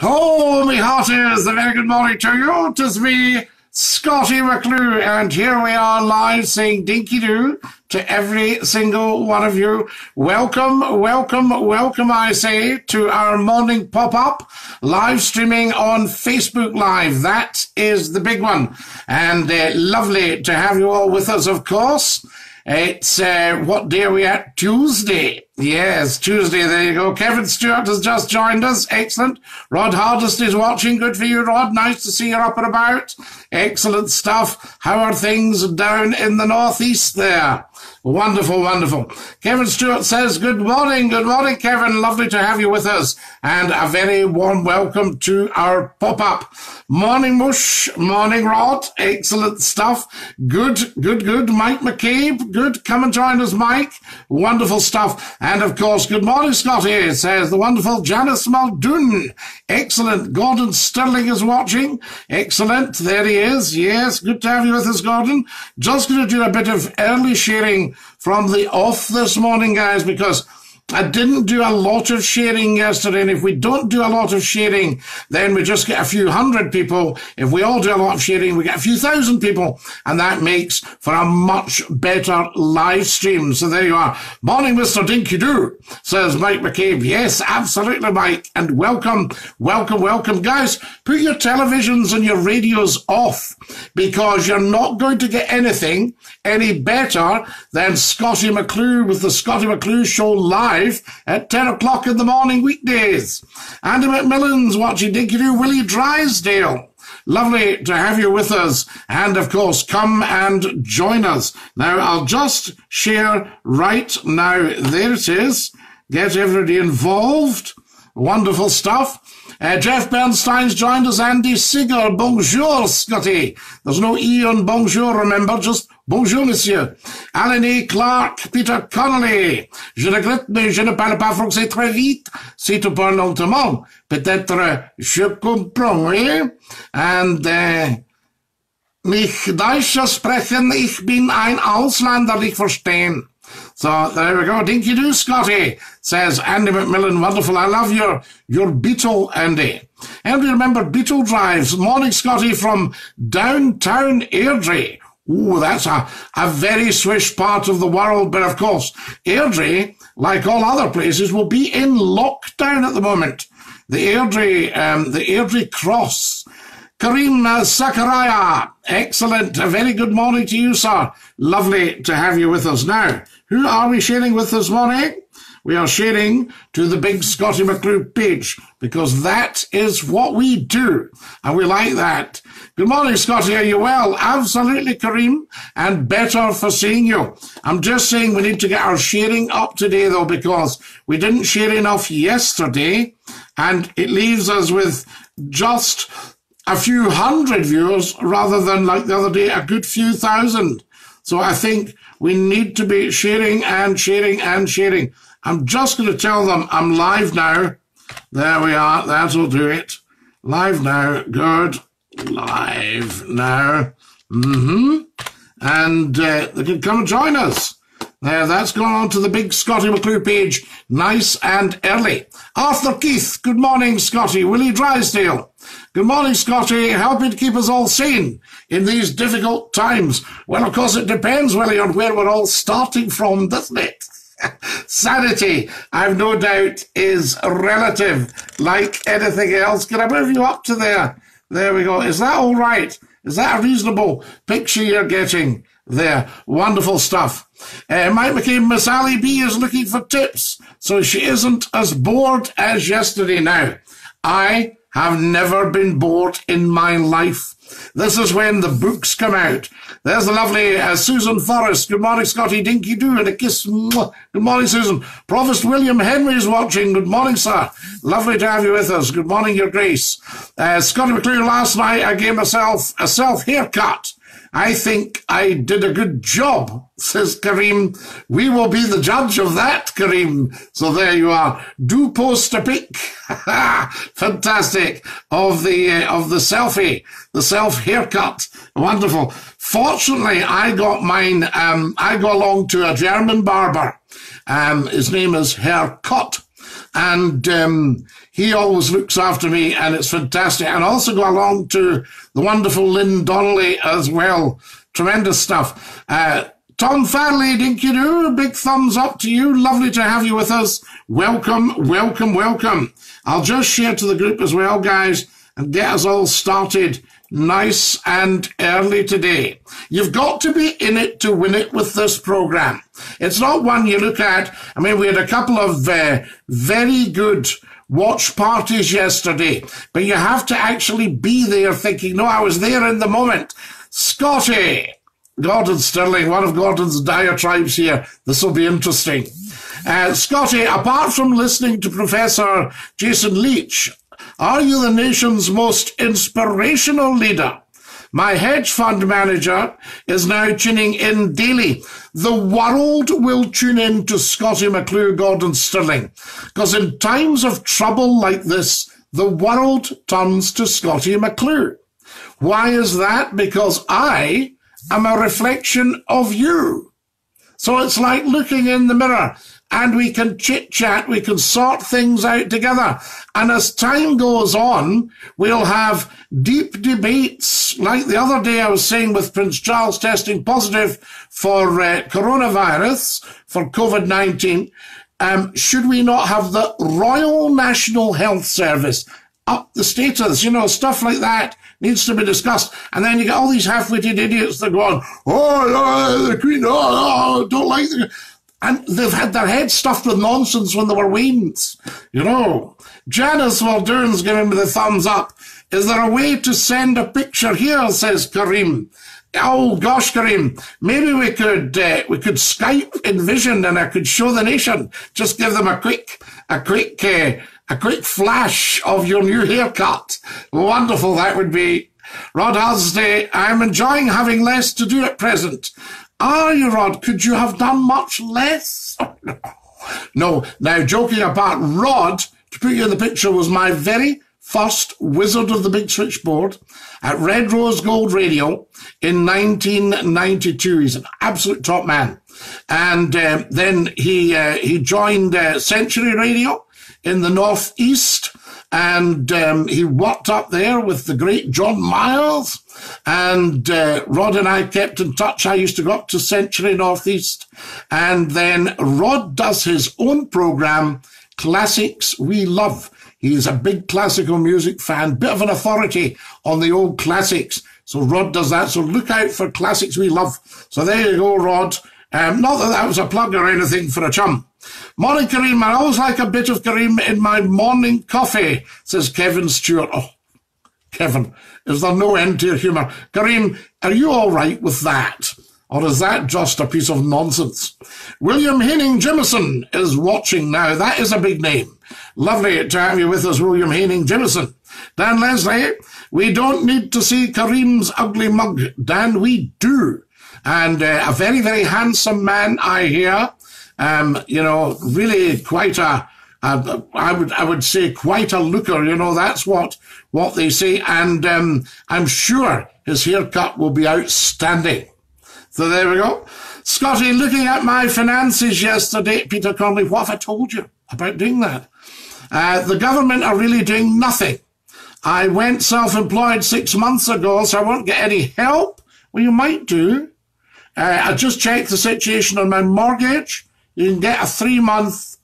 Oh, me hearties, a very good morning to you. Tis me, Scottie McClue, and here we are live saying dinky doo to every single one of you. Welcome, welcome, welcome, I say, to our morning pop-up live streaming on Facebook Live. That is the big one. And uh, lovely to have you all with us, of course. It's, uh, what day are we at? Tuesday. Yes, Tuesday. There you go. Kevin Stewart has just joined us. Excellent. Rod Hardest is watching. Good for you, Rod. Nice to see you up and about. Excellent stuff. How are things down in the northeast there? Wonderful, wonderful. Kevin Stewart says, good morning, good morning, Kevin. Lovely to have you with us. And a very warm welcome to our pop-up. Morning, Mush. Morning, Rod. Excellent stuff. Good, good, good. Mike McCabe. Good. Come and join us, Mike. Wonderful stuff. And of course, good morning, Scotty, says the wonderful Janice Muldoon. Excellent. Gordon Sterling is watching. Excellent. There he is. Yes, good to have you with us, Gordon. Just going to do a bit of early sharing from the off this morning, guys, because I didn't do a lot of sharing yesterday, and if we don't do a lot of sharing, then we just get a few hundred people. If we all do a lot of sharing, we get a few thousand people, and that makes for a much better live stream. So there you are. Morning, Mr. Dinky Doo, says Mike McCabe. Yes, absolutely, Mike, and welcome, welcome, welcome. Guys, put your televisions and your radios off, because you're not going to get anything any better than Scottie McClue with the Scottie McClue Show live live at 10 o'clock in the morning weekdays. Andy McMillan's watching Dinky Doo Willie Drysdale. Lovely to have you with us. And of course, come and join us. Now, I'll just share right now. There it is. Get everybody involved. Wonderful stuff. Uh, Jeff Bernstein's joined us. Andy Sigger. Bonjour, Scotty. There's no E on bonjour, remember, just bonjour, monsieur. Alan E. Clark, Peter Connolly. Je regrette, mais je ne parle pas français très vite. Si tu parles lentement, peut-être je comprends, eh? And, uh, mich Deutsch sprechen, ich bin ein Ausländer, ich verstehen. So there we go. Dinky do, Scottie, says Andy McMillan. Wonderful. I love your, your Beetle, Andy. And remember Beetle Drives. Morning, Scottie, from downtown Airdrie. Ooh, that's a, a very swish part of the world. But of course, Airdrie, like all other places, will be in lockdown at the moment. The Airdrie, um, the Airdrie Cross. Kareem Sakaraya, excellent. A very good morning to you, sir. Lovely to have you with us. Now, who are we sharing with this morning? We are sharing to the big Scottie McClue page because that is what we do. And we like that. Good morning, Scotty. Are you well? Absolutely, Kareem. And better for seeing you. I'm just saying we need to get our sharing up today though because we didn't share enough yesterday and it leaves us with just a few hundred viewers rather than like the other day, a good few thousand. So I think we need to be sharing and sharing and sharing. I'm just going to tell them I'm live now. There we are. That'll do it. Live now. Good. Live now. Mm-hmm. And uh, they can come and join us. There, that's gone on to the big Scottie McClue page, nice and early. Arthur Keith, good morning, Scotty. Willie Drysdale, good morning, Scottie. Helping to keep us all sane in these difficult times. Well, of course, it depends, Willie, on where we're all starting from, doesn't it? Sanity, I've no doubt, is relative, like anything else. Can I move you up to there? There we go. Is that all right? Is that a reasonable picture you're getting? there. Wonderful stuff. Uh, Mike McCabe, Miss Ali B is looking for tips, so she isn't as bored as yesterday now. I have never been bored in my life. This is when the books come out. There's the lovely uh, Susan Forrest. Good morning, Scotty Dinky Doo, and a kiss. Good morning, Susan. Provost William Henry is watching. Good morning, sir. Lovely to have you with us. Good morning, Your Grace. Uh, Scottie McClue, last night I gave myself a self haircut. I think I did a good job, says Kareem. We will be the judge of that, Kareem. So there you are. Do post a pic. Fantastic. Of the, uh, of the selfie, the self haircut. Wonderful. Fortunately, I got mine, um, I go along to a German barber. Um, his name is Herr Kott. And, um, He always looks after me, and it's fantastic. And also go along to the wonderful Lynn Donnelly as well. Tremendous stuff. Uh, Tom Farley, Dinky Doo, big thumbs up to you. Lovely to have you with us. Welcome, welcome, welcome. I'll just share to the group as well, guys, and get us all started nice and early today. You've got to be in it to win it with this program. It's not one you look at. I mean, we had a couple of uh, very good watch parties yesterday, but you have to actually be there thinking, no, I was there in the moment. Scotty, Gordon Sterling, one of Gordon's diatribes here. This will be interesting. Uh, Scotty, apart from listening to Professor Jason Leach, are you the nation's most inspirational leader? My hedge fund manager is now tuning in daily. The world will tune in to Scottie McClue, Gordon Sterling, because in times of trouble like this, the world turns to Scottie McClue. Why is that? Because I am a reflection of you. So it's like looking in the mirror and we can chit chat, we can sort things out together. And as time goes on, we'll have deep debates. Like the other day, I was saying with Prince Charles testing positive for uh, coronavirus, for COVID-19. Um, should we not have the Royal National Health Service up the status? You know, stuff like that needs to be discussed. And then you get all these half-witted idiots that go on, oh, the Queen, oh, oh, don't like the... And they've had their heads stuffed with nonsense when they were weans. You know, Janice Muldoon's giving me the thumbs up. Is there a way to send a picture here, says Kareem. Oh gosh, Kareem, maybe we could uh, we could Skype Envision and I could show the nation. Just give them a quick a quick uh, a quick flash of your new haircut. Wonderful that would be. Rod Hasday, I'm enjoying having less to do at present. Are you, Rod? Could you have done much less? no. Now, joking apart, Rod, to put you in the picture, was my very first Wizard of the Big Switchboard at Red Rose Gold Radio in 1992. He's an absolute top man. And uh, then he uh, he joined uh, Century Radio in the Northeast and um, he worked up there with the great John Miles. And uh, Rod and I kept in touch. I used to go up to Century Northeast. And then Rod does his own program, Classics We Love. He's a big classical music fan, bit of an authority on the old classics. So Rod does that. So look out for Classics We Love. So there you go, Rod. Um, not that that was a plug or anything for a chum. Morning, Kareem. I always like a bit of Kareem in my morning coffee, says Kevin Stewart. Oh, Kevin, is there no end to your humour? Kareem, are you all right with that? Or is that just a piece of nonsense? William Henning Jimison is watching now. That is a big name. Lovely to have you with us, William Henning Jimison. Dan Leslie, we don't need to see Kareem's ugly mug. Dan, we do. And uh, a very, very handsome man, I hear. Um, you know, really quite a, I would I would say quite a looker. You know, that's what what they say, and um, I'm sure his haircut will be outstanding. So there we go. Scotty, looking at my finances yesterday, Peter Conley, what have I told you about doing that? Uh, the government are really doing nothing. I went self-employed six months ago, so I won't get any help. Well, you might do. Uh, I just checked the situation on my mortgage. You can get a three month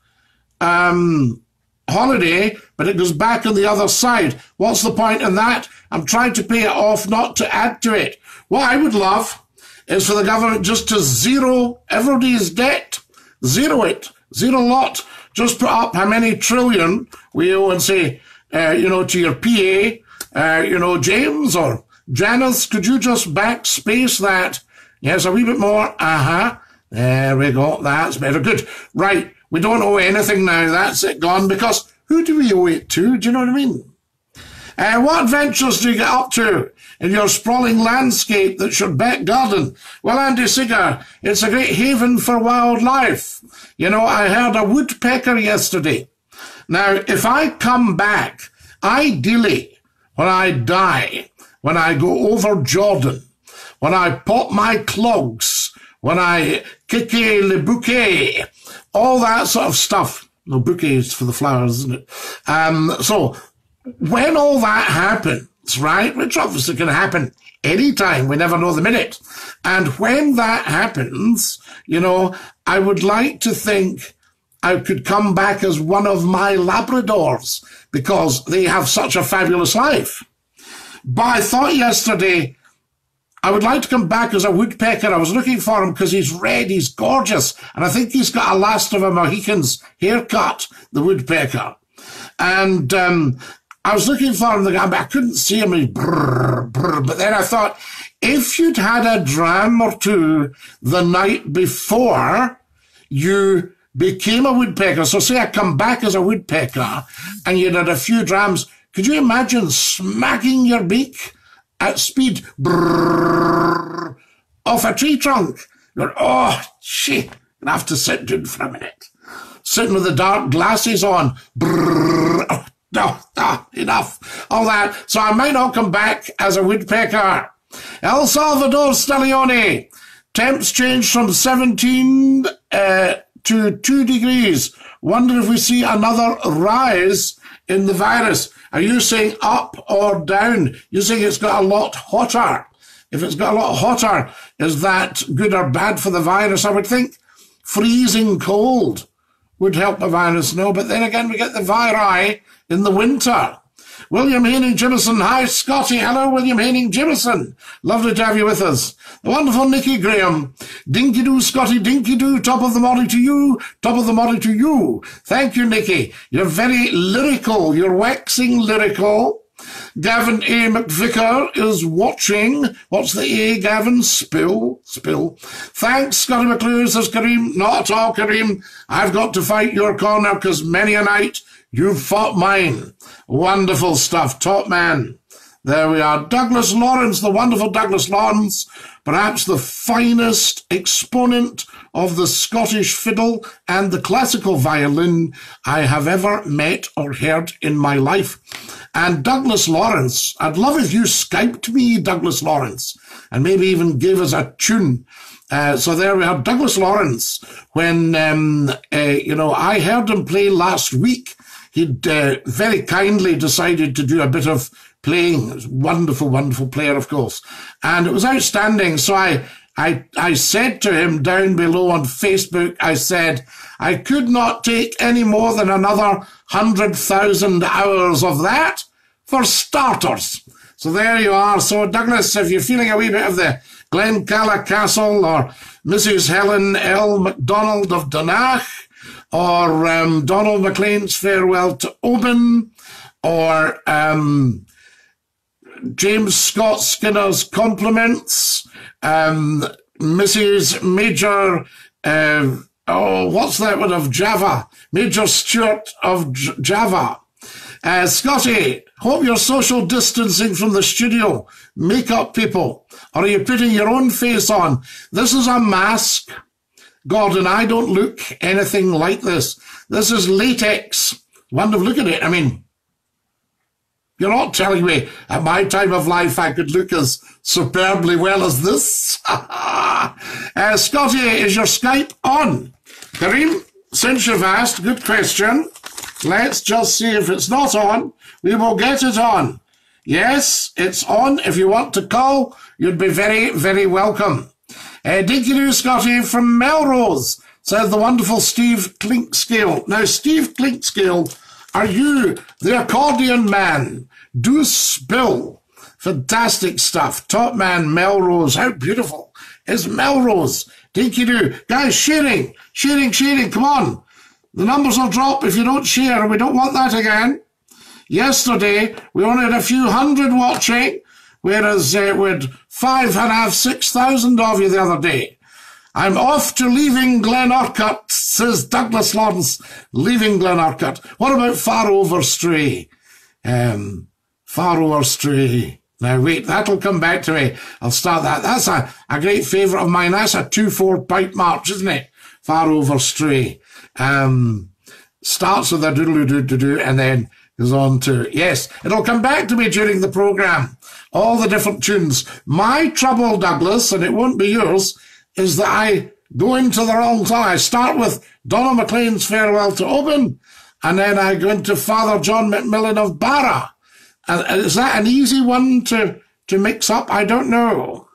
um, holiday, but it goes back on the other side. What's the point in that? I'm trying to pay it off, not to add to it. What I would love is for the government just to zero everybody's debt, zero it, zero lot. Just put up how many trillion we owe and say, uh, you know, to your PA, uh, you know, James or Janice, could you just backspace that? Yes, a wee bit more. Uh huh. There we go. That's better. Good. Right. We don't owe anything now. That's it gone. Because who do we owe it to? Do you know what I mean? Uh, what adventures do you get up to in your sprawling landscape that should Beck Garden? Well, Andy Sigger, it's a great haven for wildlife. You know, I heard a woodpecker yesterday. Now, if I come back, ideally, when I die, when I go over Jordan, when I pop my clogs when I kiki le bouquet, all that sort of stuff. No bouquets for the flowers, isn't it? Um, so when all that happens, right, which obviously can happen anytime, we never know the minute. And when that happens, you know, I would like to think I could come back as one of my Labradors because they have such a fabulous life. But I thought yesterday I would like to come back as a woodpecker. I was looking for him because he's red, he's gorgeous, and I think he's got a last of a Mohican's haircut, the woodpecker. And um, I was looking for him, but I couldn't see him, brrr, brrr, but then I thought, if you'd had a dram or two the night before you became a woodpecker, so say I come back as a woodpecker and you'd had a few drams, could you imagine smacking your beak at speed brrr, off a tree trunk? You're, oh, shit, i have to sit down for a minute. Sitting with the dark glasses on, brrr, oh, no, no, enough. All that. So I might not come back as a woodpecker. El Salvador Staglione. Temps changed from 17 uh, to 2 degrees. Wonder if we see another rise in the virus. Are you saying up or down? You're saying it's got a lot hotter. If it's got a lot hotter, is that good or bad for the virus? I would think freezing cold would help the virus, no. But then again, we get the viri in the winter. William Haining Jimison. Hi, Scotty. Hello, William Haining Jimison. Lovely to have you with us. The wonderful Nicky Graham. Dinky doo, Scotty, dinky doo. Top of the morning to you. Top of the morning to you. Thank you, Nicky. You're very lyrical. You're waxing lyrical. Gavin A. McVicker is watching. What's the A, Gavin? Spill, spill. Thanks, Scottie McClue, says Kareem. Not at all, Kareem. I've got to fight your corner because many a night You've fought mine. Wonderful stuff. Top man. There we are. Douglas Lawrence, the wonderful Douglas Lawrence, perhaps the finest exponent of the Scottish fiddle and the classical violin I have ever met or heard in my life. And Douglas Lawrence, I'd love if you Skyped me, Douglas Lawrence, and maybe even gave us a tune. Uh, so there we have Douglas Lawrence. When, um, uh, you know, I heard him play last week he'd uh, very kindly decided to do a bit of playing. wonderful, wonderful player, of course. And it was outstanding. So I, I, I said to him down below on Facebook, I said, I could not take any more than another hundred thousand hours of that for starters. So there you are. So Douglas, if you're feeling a wee bit of the Glencala Castle or Mrs. Helen L. MacDonald of Dunach, or um, Donald MacLean's Farewell to Oban, or um, James Scott Skinner's Compliments, um, Mrs. Major, uh, oh, what's that one of Java? Major Stewart of J- Java. Uh, Scotty, hope you're social distancing from the studio. Makeup people. Or are you putting your own face on? This is a mask. Gordon, I don't look anything like this. This is latex. Wonderful. Look at it. I mean, you're not telling me at my time of life I could look as superbly well as this. uh, Scotty, is your Skype on? Kareem, since you've asked, good question. Let's just see if it's not on. We will get it on. Yes, it's on. If you want to call, you'd be very, very welcome. Uh, did you Scotty, from Melrose? Says the wonderful Steve Clinkscale. Now, Steve Clinkscale, are you the accordion man? Do spill. Fantastic stuff. Top man Melrose. How beautiful is Melrose? Dinky do. Guys, sharing, sharing, sharing. Come on. The numbers will drop if you don't share, and we don't want that again. Yesterday, we only had a few hundred watching whereas uh, we had five and a half, six thousand of you the other day. I'm off to leaving Glen Urquhart, says Douglas Lawrence, leaving Glen Urquhart. What about Far Over Stray? Um, Far Over Stray. Now wait, that'll come back to me. I'll start that. That's a, a great favourite of mine. That's a 2-4 pipe march, isn't it? Far Over Stray. Um, starts with a doodle-doo-doo-doo and then goes on to, yes, it'll come back to me during the programme all the different tunes. My trouble, Douglas, and it won't be yours, is that I go into the wrong song. I start with Donald McLean's Farewell to Oban, and then I go into Father John McMillan of Barra. And is that an easy one to, to mix up? I don't know.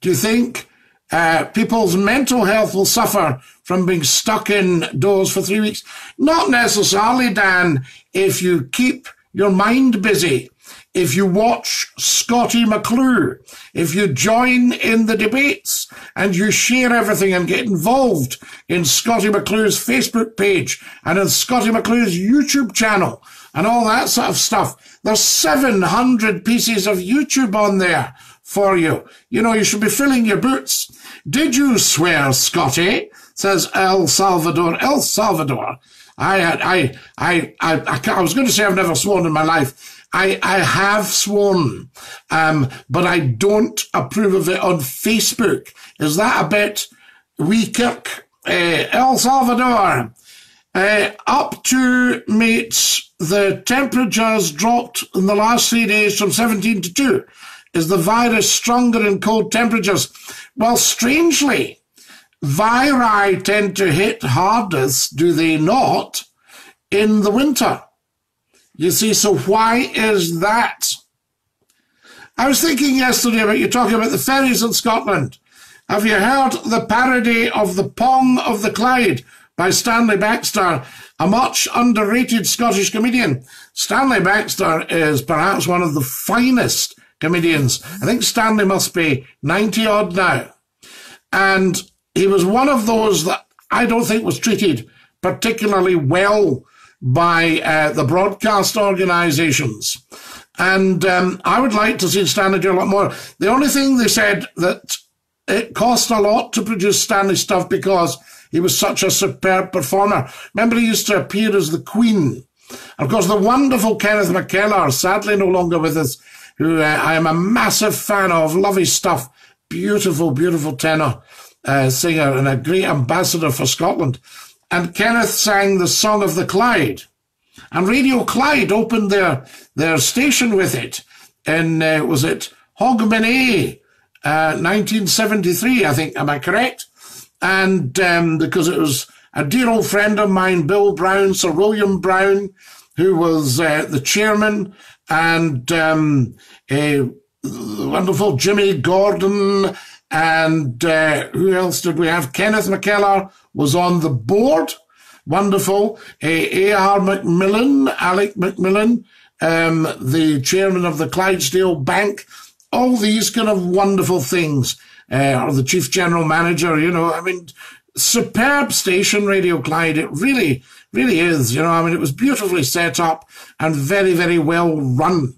Do you think uh, people's mental health will suffer from being stuck indoors for three weeks? Not necessarily, Dan, if you keep your mind busy if you watch Scottie McClue, if you join in the debates and you share everything and get involved in Scottie McClue's Facebook page and in Scottie McClue's YouTube channel and all that sort of stuff. There's 700 pieces of YouTube on there for you. You know, you should be filling your boots. Did you swear, Scotty? Says El Salvador. El Salvador. I, I, I, I, I, I was going to say I've never sworn in my life. I, I have sworn, um, but I don't approve of it on Facebook. Is that a bit weaker? Uh, El Salvador, uh, up to mates, the temperatures dropped in the last three days from 17 to 2. Is the virus stronger in cold temperatures? Well, strangely, viri tend to hit hardest, do they not, in the winter. You see, so why is that? I was thinking yesterday about you talking about the ferries in Scotland. Have you heard the parody of The Pong of the Clyde by Stanley Baxter, a much underrated Scottish comedian? Stanley Baxter is perhaps one of the finest comedians. I think Stanley must be 90 odd now. And he was one of those that I don't think was treated particularly well by uh, the broadcast organisations. And um, I would like to see Stanley do a lot more. The only thing they said that it cost a lot to produce Stanley stuff because he was such a superb performer. Remember, he used to appear as the Queen. Of course, the wonderful Kenneth McKellar, sadly no longer with us, who uh, I am a massive fan of, love his stuff. Beautiful, beautiful tenor uh, singer and a great ambassador for Scotland and Kenneth sang the Song of the Clyde. And Radio Clyde opened their, their station with it. in, uh, was it Hogmanay, uh, 1973, I think, am I correct? And um, because it was a dear old friend of mine, Bill Brown, Sir William Brown, who was uh, the chairman, and um, a wonderful Jimmy Gordon, and uh, who else did we have? Kenneth McKellar was on the board. Wonderful. A.R. McMillan, Alec McMillan, um, the chairman of the Clydesdale Bank. All these kind of wonderful things. Uh, or the chief general manager, you know, I mean, superb station, Radio Clyde. It really, really is. You know, I mean, it was beautifully set up and very, very well run.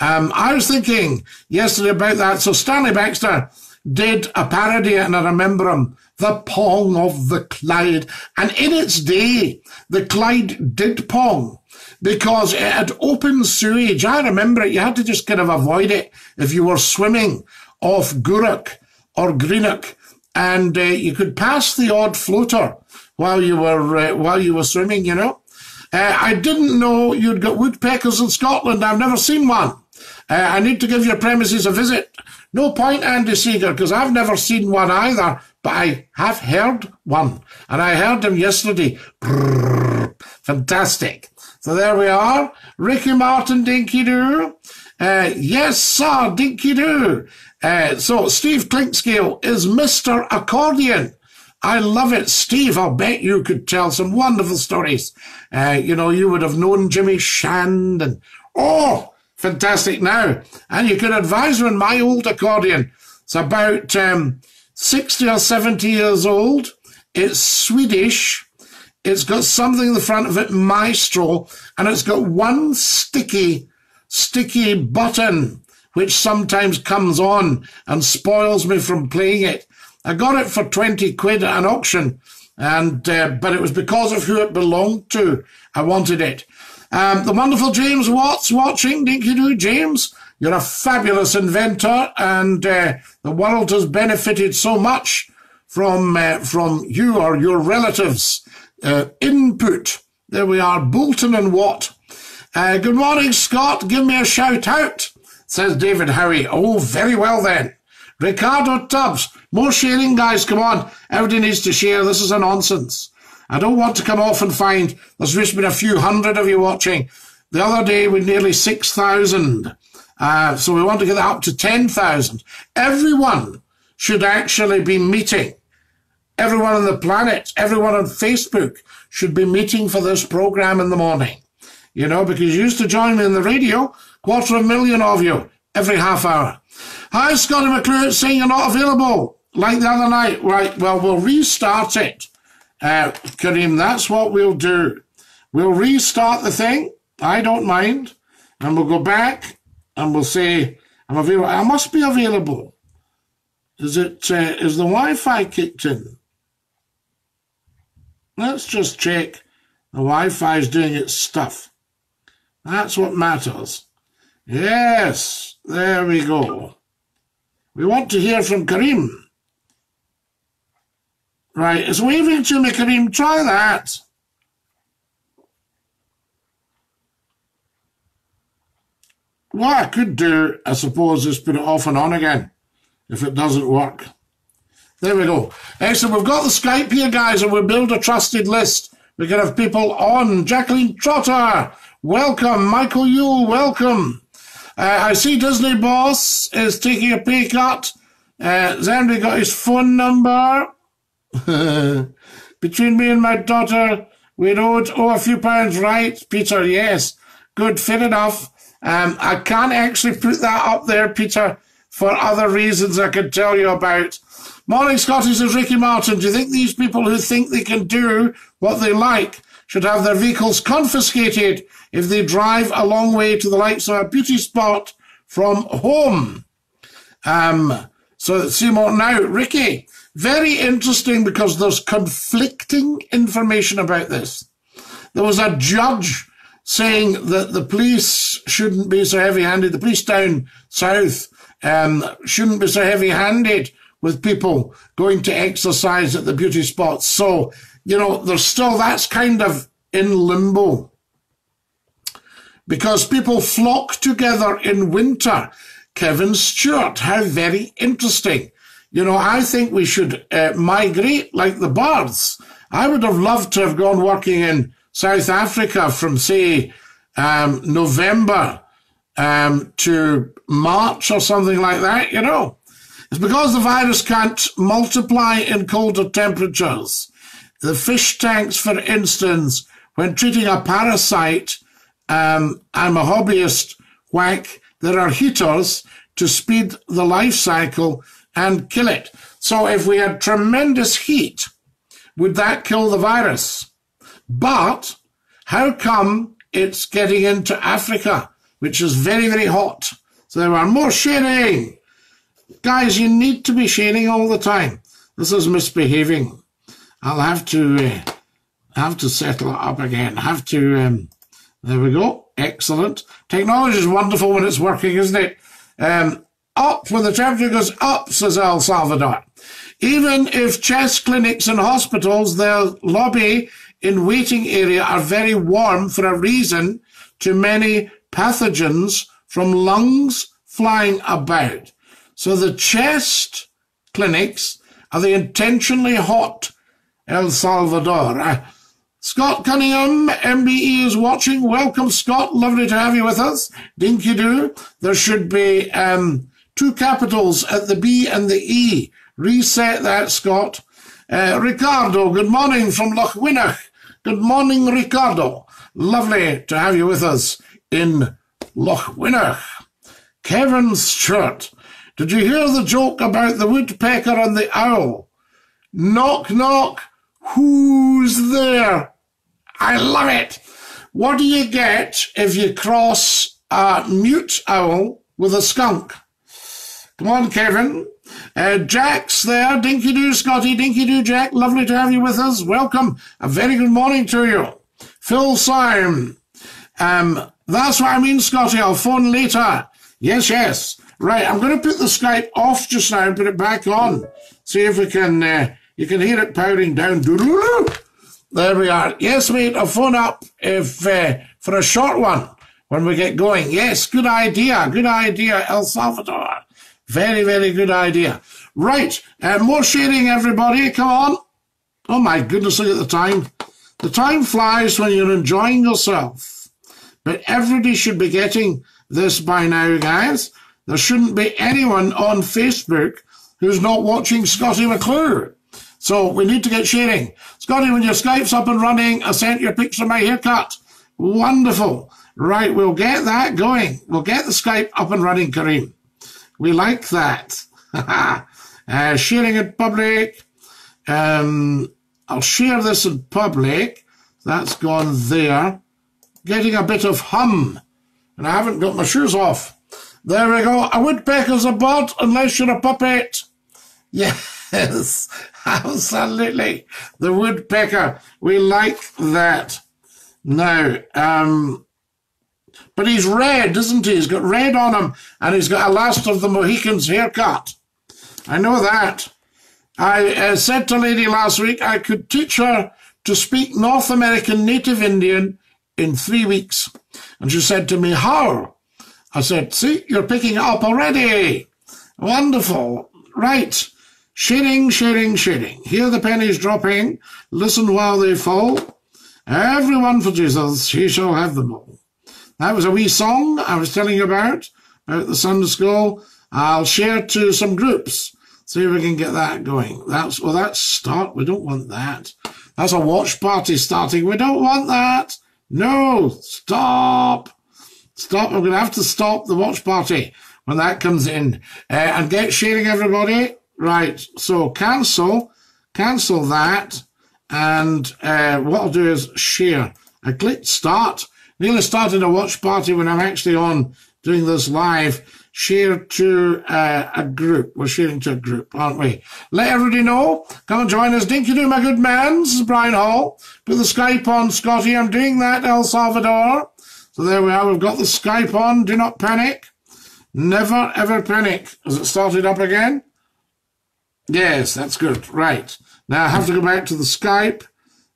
Um, I was thinking yesterday about that. So Stanley Baxter, did a parody, and I remember him, The Pong of the Clyde. And in its day, the Clyde did pong because it had open sewage. I remember it. You had to just kind of avoid it if you were swimming off Gourock or Greenock, and uh, you could pass the odd floater while you were uh, while you were swimming. You know, uh, I didn't know you'd got woodpeckers in Scotland. I've never seen one. Uh, I need to give your premises a visit. No point, Andy Seeger, because I've never seen one either, but I have heard one. And I heard him yesterday. Brrr, fantastic. So there we are. Ricky Martin, Dinky Doo. Uh, yes, sir, Dinky Doo. Uh, so Steve Clinkscale is Mr. Accordion. I love it. Steve, I'll bet you could tell some wonderful stories. Uh, you know, you would have known Jimmy Shand and, oh, fantastic now. And you can advise on my old accordion. It's about um, 60 or 70 years old. It's Swedish. It's got something in the front of it, Maestro, and it's got one sticky, sticky button, which sometimes comes on and spoils me from playing it. I got it for 20 quid at an auction, and uh, but it was because of who it belonged to. I wanted it. Um, the wonderful James Watts watching. Dinky Doo, James. You're a fabulous inventor, and uh, the world has benefited so much from uh, from you or your relatives' uh, input. There we are, Boulton and Watt. Uh, good morning, Scott. Give me a shout out, says David Howie. Oh, very well then. Ricardo Tubbs. More sharing, guys. Come on. Everybody needs to share. This is a nonsense. I don't want to come off and find there's just been a few hundred of you watching. The other day with nearly 6,000. Uh, so we want to get that up to 10,000. Everyone should actually be meeting. Everyone on the planet, everyone on Facebook should be meeting for this program in the morning. You know, because you used to join me in the radio, quarter of a million of you every half hour. Hi, Scottie McClue saying you're not available like the other night. Right, well, we'll restart it. Uh, Kareem, that's what we'll do. We'll restart the thing. I don't mind. And we'll go back and we'll say, I'm available. I must be available. Is it, uh, is the Wi-Fi kicked in? Let's just check the Wi-Fi is doing its stuff. That's what matters. Yes, there we go. We want to hear from Kareem. Right, it's waving to me, Kareem. Try that. What I could do, I suppose, is put it off and on again if it doesn't work. There we go. Excellent. We've got the Skype here, guys, and we'll build a trusted list. We can have people on. Jacqueline Trotter, welcome. Michael Yule, welcome. Uh, I see Disney Boss is taking a pay cut. Uh, Zandy got his phone number. Between me and my daughter, we owed oh, a few pounds, right, Peter? Yes. Good, fair enough. Um, I can't actually put that up there, Peter, for other reasons I could tell you about. Morning, Scotty, says Ricky Martin. Do you think these people who think they can do what they like should have their vehicles confiscated if they drive a long way to the likes of a beauty spot from home? Um, so, Seymour, now, Ricky, very interesting because there's conflicting information about this. There was a judge saying that the police shouldn't be so heavy-handed. The police down south um, shouldn't be so heavy-handed with people going to exercise at the beauty spots. So, you know, there's still, that's kind of in limbo. Because people flock together in winter. Kevin Stewart, how very interesting. You know, I think we should uh, migrate like the birds. I would have loved to have gone working in South Africa from, say, um, November um, to March or something like that, you know. It's because the virus can't multiply in colder temperatures. The fish tanks, for instance, when treating a parasite, um, I'm a hobbyist whack, there are heaters to speed the life cycle and kill it. So if we had tremendous heat, would that kill the virus? But how come it's getting into Africa, which is very, very hot? So there are more shading. Guys, you need to be shading all the time. This is misbehaving. I'll have to uh, have to settle it up again. Have to. Um, there we go. Excellent. Technology is wonderful when it's working, isn't it? Um, up when the temperature goes up, says El Salvador. Even if chest clinics and hospitals, their lobby in waiting area are very warm for a reason to many pathogens from lungs flying about. So the chest clinics are the intentionally hot El Salvador. Uh, Scott Cunningham, MBE is watching. Welcome, Scott. Lovely to have you with us. Dinky do. There should be um, two capitals at the B and the E. Reset that, Scott. Uh, Ricardo, good morning from Lochwinnoch. Good morning, Ricardo. Lovely to have you with us in Lochwinnoch. Kevin Stewart, did you hear the joke about the woodpecker and the owl? Knock, knock. Who's there? I love it. What do you get if you cross a mute owl with a skunk? Come on, Kevin. Uh, Jack's there. Dinky Doo, Scotty. Dinky Doo, Jack. Lovely to have you with us. Welcome. A very good morning to you. Phil Syme. Um, that's what I mean, Scotty. I'll phone later. Yes, yes. Right, I'm going to put the Skype off just now and put it back on. See if we can, uh, you can hear it powering down. There we are. Yes, mate, I'll phone up if, uh, for a short one when we get going. Yes, good idea. Good idea, El Salvador. Very, very good idea. Right, uh, more sharing, everybody. Come on. Oh my goodness, look at the time. The time flies when you're enjoying yourself. But everybody should be getting this by now, guys. There shouldn't be anyone on Facebook who's not watching Scottie McClue. So we need to get sharing. Scotty, when your Skype's up and running, I sent you a picture of my haircut. Wonderful. Right, we'll get that going. We'll get the Skype up and running, Kareem. We like that. uh, sharing in public. Um, I'll share this in public. That's gone there. Getting a bit of hum. And I haven't got my shoes off. There we go. A woodpecker's a bot unless you're a puppet. Yes, absolutely. The woodpecker. We like that. Now, um, but he's red, isn't he? He's got red on him, and he's got a last of the Mohicans haircut. I know that. I uh, said to lady last week I could teach her to speak North American Native Indian in three weeks. And she said to me, How? I said, See, you're picking it up already. Wonderful. Right. Sharing, sharing, sharing. Hear the pennies dropping. Listen while they fall. Everyone for Jesus, he shall have them all. That was a wee song I was telling you about, about the Sunday school. I'll share to some groups. See if we can get that going. That's, well, that's start. We don't want that. That's a watch party starting. We don't want that. No, stop. Stop. We're going to have to stop the watch party when that comes in. Uh, and get sharing, everybody. Right. So cancel, cancel that. And uh, what I'll do is share. I clicked start. Nearly started a watch party when I'm actually on doing this live share to uh, a group. We're sharing to a group, aren't we? Let everybody know. Come and join us. Dinky do, my good man. This is Brian Hall. Put the Skype on, Scotty. I'm doing that, El Salvador. So there we are. We've got the Skype on. Do not panic. Never, ever panic. Has it started up again? Yes, that's good. Right. Now I have to go back to the Skype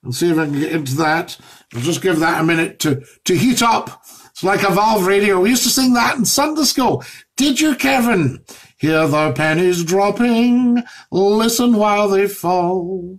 and see if I can get into that. I'll just give that a minute to, to heat up. It's like a Valve radio. We used to sing that in Sunday school. Did you, Kevin? Hear the pennies dropping, listen while they fall.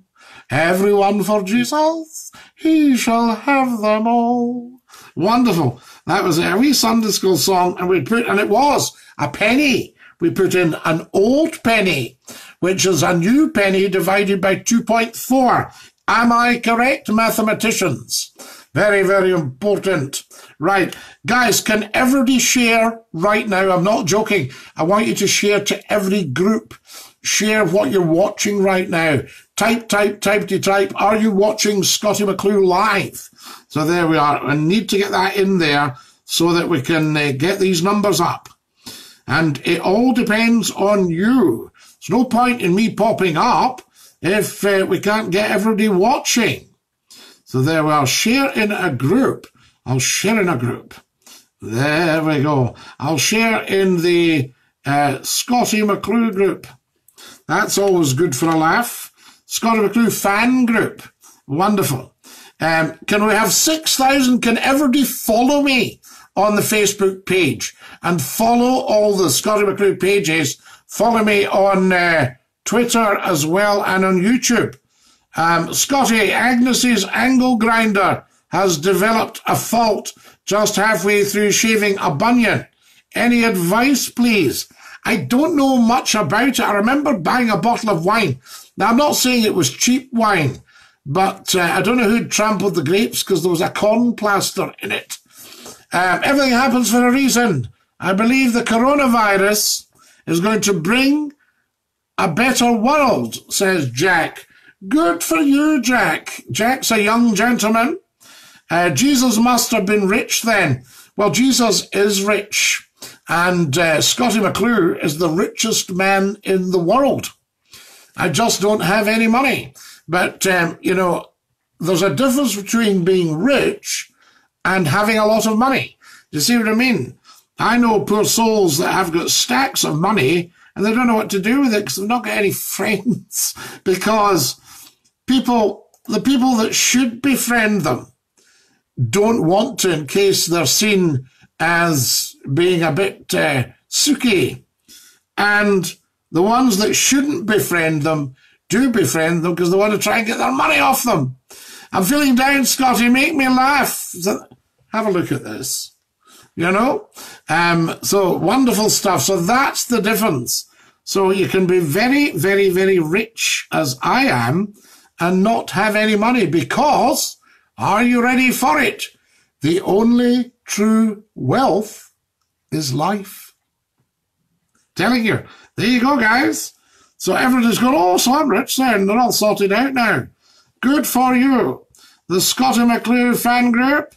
Everyone for Jesus, he shall have them all. Wonderful. That was a wee Sunday school song, and we put, and it was a penny. We put in an old penny, which is a new penny divided by 2.4. Am I correct, mathematicians? Very, very important. Right. Guys, can everybody share right now? I'm not joking. I want you to share to every group. Share what you're watching right now. Type, type, type to type. Are you watching Scottie McClue live? So there we are. I need to get that in there so that we can uh, get these numbers up. And it all depends on you. There's no point in me popping up if uh, we can't get everybody watching. So there we are. Share in a group. I'll share in a group. There we go. I'll share in the uh, Scottie McClue group. That's always good for a laugh. Scottie McClue fan group. Wonderful. Um, can we have 6,000? Can everybody follow me on the Facebook page and follow all the Scottie McClue pages? Follow me on uh, Twitter as well and on YouTube. Um, Scottie, Agnes's angle grinder has developed a fault just halfway through shaving a bunion. Any advice, please? I don't know much about it. I remember buying a bottle of wine. Now, I'm not saying it was cheap wine, but uh, I don't know who trampled the grapes because there was a corn plaster in it. Um, everything happens for a reason. I believe the coronavirus is going to bring a better world, says Jack. Good for you, Jack. Jack's a young gentleman. Uh, Jesus must have been rich then. Well, Jesus is rich. And uh, Scottie McClue is the richest man in the world. I just don't have any money. But, um, you know, there's a difference between being rich and having a lot of money. Do you see what I mean? I know poor souls that have got stacks of money and they don't know what to do with it because they've not got any friends because people, the people that should befriend them don't want to in case they're seen as being a bit uh, suki. And the ones that shouldn't befriend them do befriend them because they want to try and get their money off them. I'm feeling down, Scotty. Make me laugh. Have a look at this. You know? Um, so wonderful stuff. So that's the difference. So you can be very, very, very rich as I am and not have any money because are you ready for it? The only true wealth is life. Telling you. There you go, guys. So everybody's oh, so I'm rich then. They're all sorted out now. Good for you. The Scottie McClue fan group.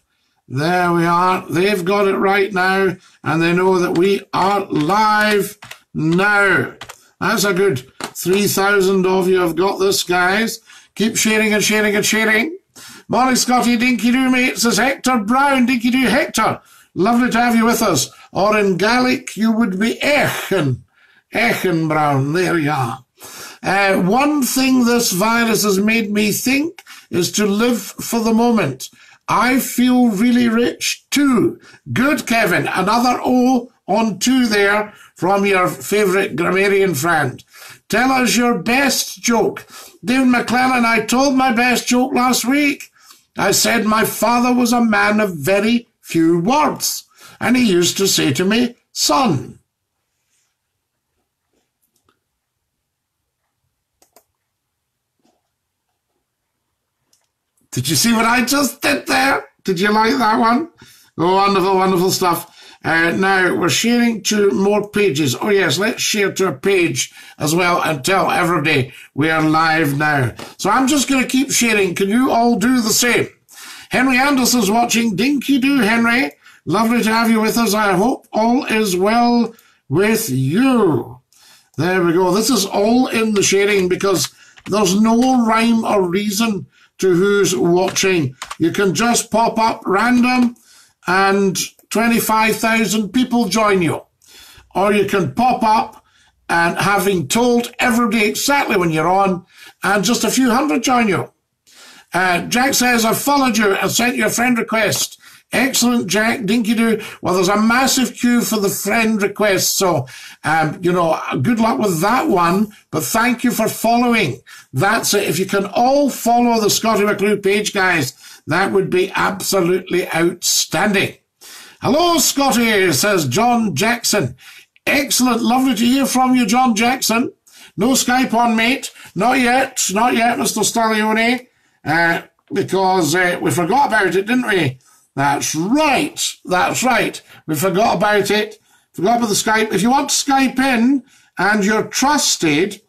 There we are. They've got it right now. And they know that we are live now. That's a good 3,000 of you have got this, guys. Keep sharing and sharing and sharing. Molly Scotty, Dinky Doo, mate, says Hector Brown. Dinky Doo, Hector. Lovely to have you with us. Or in Gaelic, you would be Eachann. Eachann Brown. There you are. Uh, one thing this virus has made me think is to live for the moment. I feel really rich too. Good, Kevin. Another O on two there from your favourite grammarian friend. Tell us your best joke. David McClellan, I told my best joke last week. I said my father was a man of very few words, and he used to say to me, son. Did you see what I just did there? Did you like that one? Wonderful, wonderful stuff. Uh, now we're sharing to more pages. Oh yes, let's share to a page as well and tell everybody we are live now. So I'm just going to keep sharing. Can you all do the same? Henry Anderson's watching. Dinky do, Henry. Lovely to have you with us. I hope all is well with you. There we go. This is all in the sharing because there's no rhyme or reason to who's watching. You can just pop up random and 25,000 people join you. Or you can pop up and having told everybody exactly when you're on and just a few hundred join you. Uh, Jack says, I've followed you and sent you a friend request. Excellent, Jack. Dinky do. Well, there's a massive queue for the friend request. So, um, you know, good luck with that one. But thank you for following. That's it. If you can all follow the Scottie McClue page, guys, that would be absolutely outstanding. Hello, Scotty, says John Jackson. Excellent. Lovely to hear from you, John Jackson. No Skype on, mate. Not yet. Not yet, Mr. Staglione. Uh, because uh, we forgot about it, didn't we? That's right. That's right. We forgot about it. Forgot about the Skype. If you want to Skype in and you're trusted,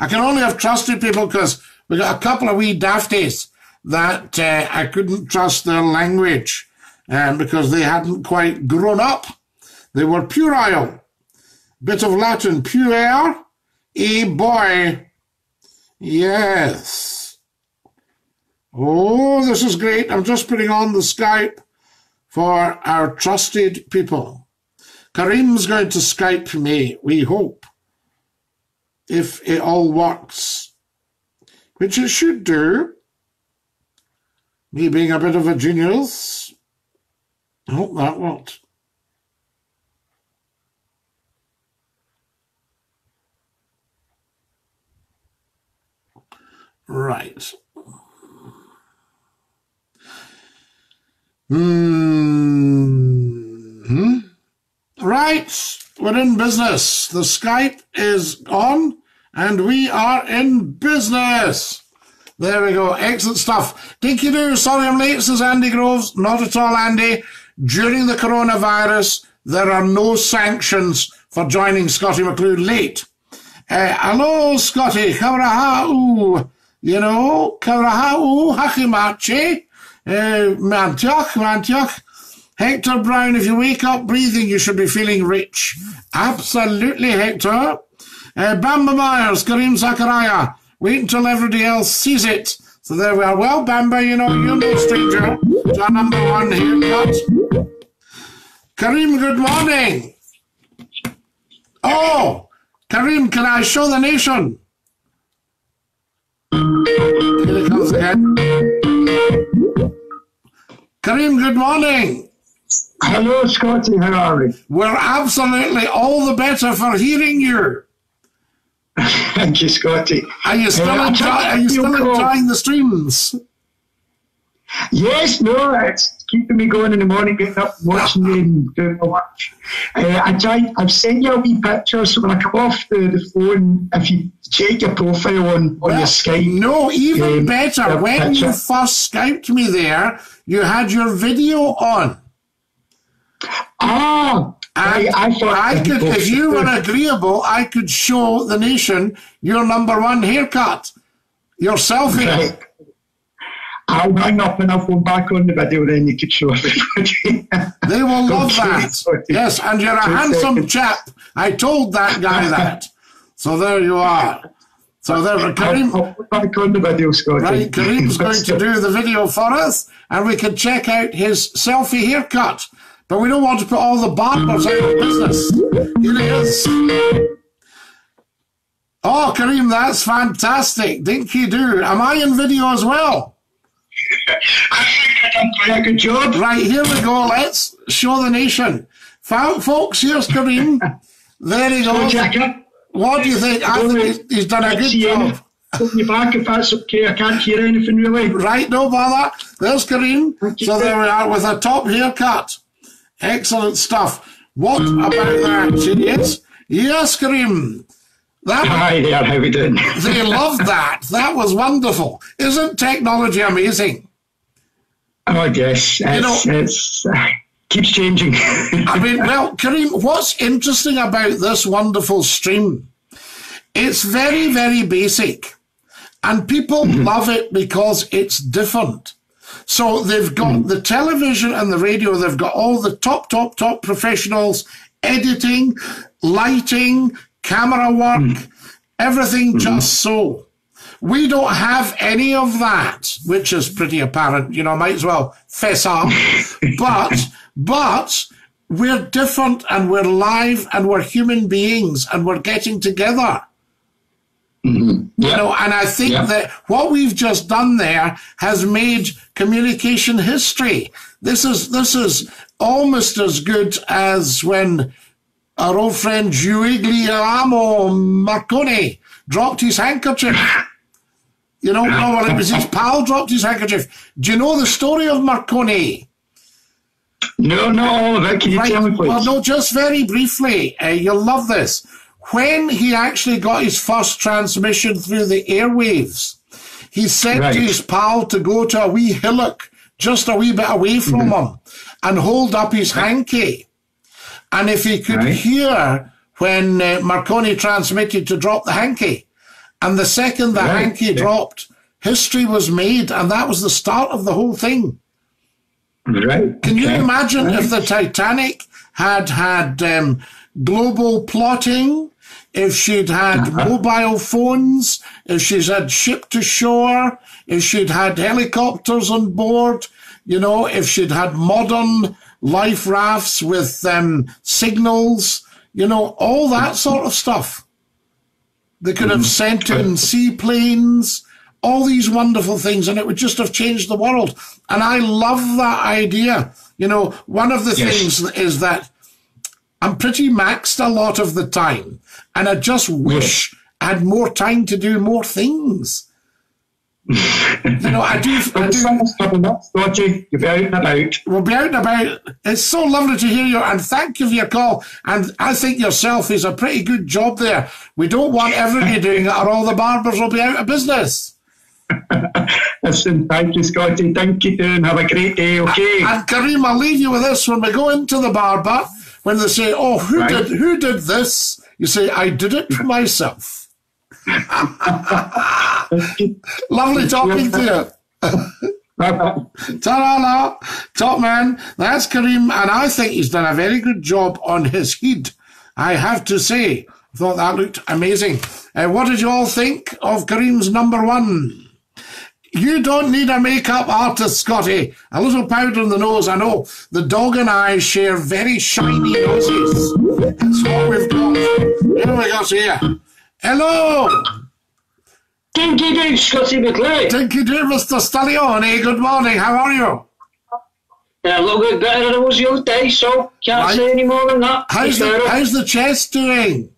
I can only have trusted people because we got a couple of wee dafties that uh, I couldn't trust their language um, because they hadn't quite grown up. They were puerile. Bit of Latin, puer, e boy. Yes. Oh, this is great. I'm just putting on the Skype for our trusted people. Karim's going to Skype me, we hope, if it all works, which it should do. Me being a bit of a genius, Hope that what? Right. Hmm. Right. We're in business. The Skype is on and we are in business. There we go. Excellent stuff. Dinky do. Sorry I'm late, says Andy Groves. Not at all, Andy. During the coronavirus, there are no sanctions for joining Scottie McClue late. Uh, hello, Scotty. Kaurahau. You know, Kaurahau Hachimachi. Uh, Mantioch, Mantioch. Hector Brown, if you wake up breathing, you should be feeling rich. Absolutely, Hector. Uh, Bamba Myers, Karim Zakaria. Wait until everybody else sees it. So there we are. Well, Bamba, you know, you're no stranger to our number one haircut. Karim, good morning. Oh, Karim, can I show the nation? Here it comes again. Karim, good morning. Hello, Scotty. How are we? We're absolutely all the better for hearing you. Thank you, Scotty. Are you still, Uh, enjoy, are you still enjoying the streams? Yes, no, it's keeping me going in the morning, getting up, watching you and doing my work. Uh, I tried, I've sent you a wee picture, so when I come off the, the phone, if you check your profile on, on your Skype. No, even um, better. When you first Skyped me there, you had your video on. Ah, And I thought I could, if you were agreeable, I could show the nation your number one haircut, your selfie. Right. I'll hang up and I'll phone back on the video, then you could show everybody. They will love that. sorry. Yes, and you're a Two handsome seconds. chap. I told that guy that. So there you are. So there, I'll, Kareem, I'll back on the video, Scotty. right, Kareem's going to do the video for us, and we can check out his selfie haircut. But we don't want to put all the barbers out of business. Here he is. Oh, Kareem, that's fantastic. Dinky do. Am I in video as well? I think I done quite a good job. Right, here we go. Let's show the nation. Folks, here's Kareem. There he goes. Jacker, What do you think? I think he's, done a good job. Put me back if that's okay. I can't hear anything really. Right, no bother. There's Kareem. So there we are with a top haircut. Excellent stuff. What mm. about that? It? Yes, Kareem. That Hi there, how we doing? they loved that. That was wonderful. Isn't technology amazing? Oh, yes, it's, know- it's uh, keeps changing. I mean, well, Kareem, what's interesting about this wonderful stream? It's very, very basic. And people love it because it's different. So they've got the television and the radio, they've got all the top, top, top professionals, editing, lighting, camera work, hmm. everything hmm. just so. We don't have any of that, which is pretty apparent. You know, might as well fess up. but, but we're different and we're live and we're human beings and we're getting together. Mm-hmm. You know, and I think Yeah. that what we've just done there has made communication history. This is this is almost as good as when our old friend Giuliano Marconi dropped his handkerchief. You don't know, no, well, it was his pal dropped his handkerchief. Do you know the story of Marconi? no, of it. Can you Right. tell me, please? Well, no, just very briefly. Uh, you'll love this. When he actually got his first transmission through the airwaves, he said Right. to his pal to go to a wee hillock just a wee bit away from Mm-hmm. him and hold up his hanky. And if he could Right. hear when uh, Marconi transmitted to drop the hanky, and the second the Right. hanky Yeah. dropped, history was made, and that was the start of the whole thing. right. Can you okay. imagine Right. if the Titanic had had um, global plotting, if she'd had Uh-huh. mobile phones, if she's had ship to shore, if she'd had helicopters on board, you know, if she'd had modern life rafts with um, signals, you know, all that sort of stuff. They could have sent in seaplanes, all these wonderful things, and it would just have changed the world. And I love that idea. You know, one of the Yes. things is that I'm pretty maxed a lot of the time, and I just wish I had more time to do more things. You know, I do. I do. That's dodgy. You'll be out and about. we'll be out and about. It's so lovely to hear you, and thank you for your call. And I think yourself is a pretty good job there. We don't want everybody doing it, or all the barbers will be out of business. Listen, thank you, Scotty. Thank you, and have a great day, okay? And Kareem, I'll leave you with this: when we go into the barber, when they say, "Oh, who Right. did who did this?" You say, "I did it for myself." Lovely talking to you. Ta-da, top man. That's Kareem, and I think he's done a very good job on his head. I have to say, I thought that looked amazing. Uh, what did you all think of Kareem's number one? You don't need a makeup artist, Scotty. A little powder in the nose. I know the dog and I share very shiny noses. That's what we've got. Here we got here. Hello, Thank you, Scottie McClue. thank you, Mr. Stallione. Good morning. How are you? Yeah, a little bit better than I was the other day, so can't Right. say any more than that. How's the how's the chest doing?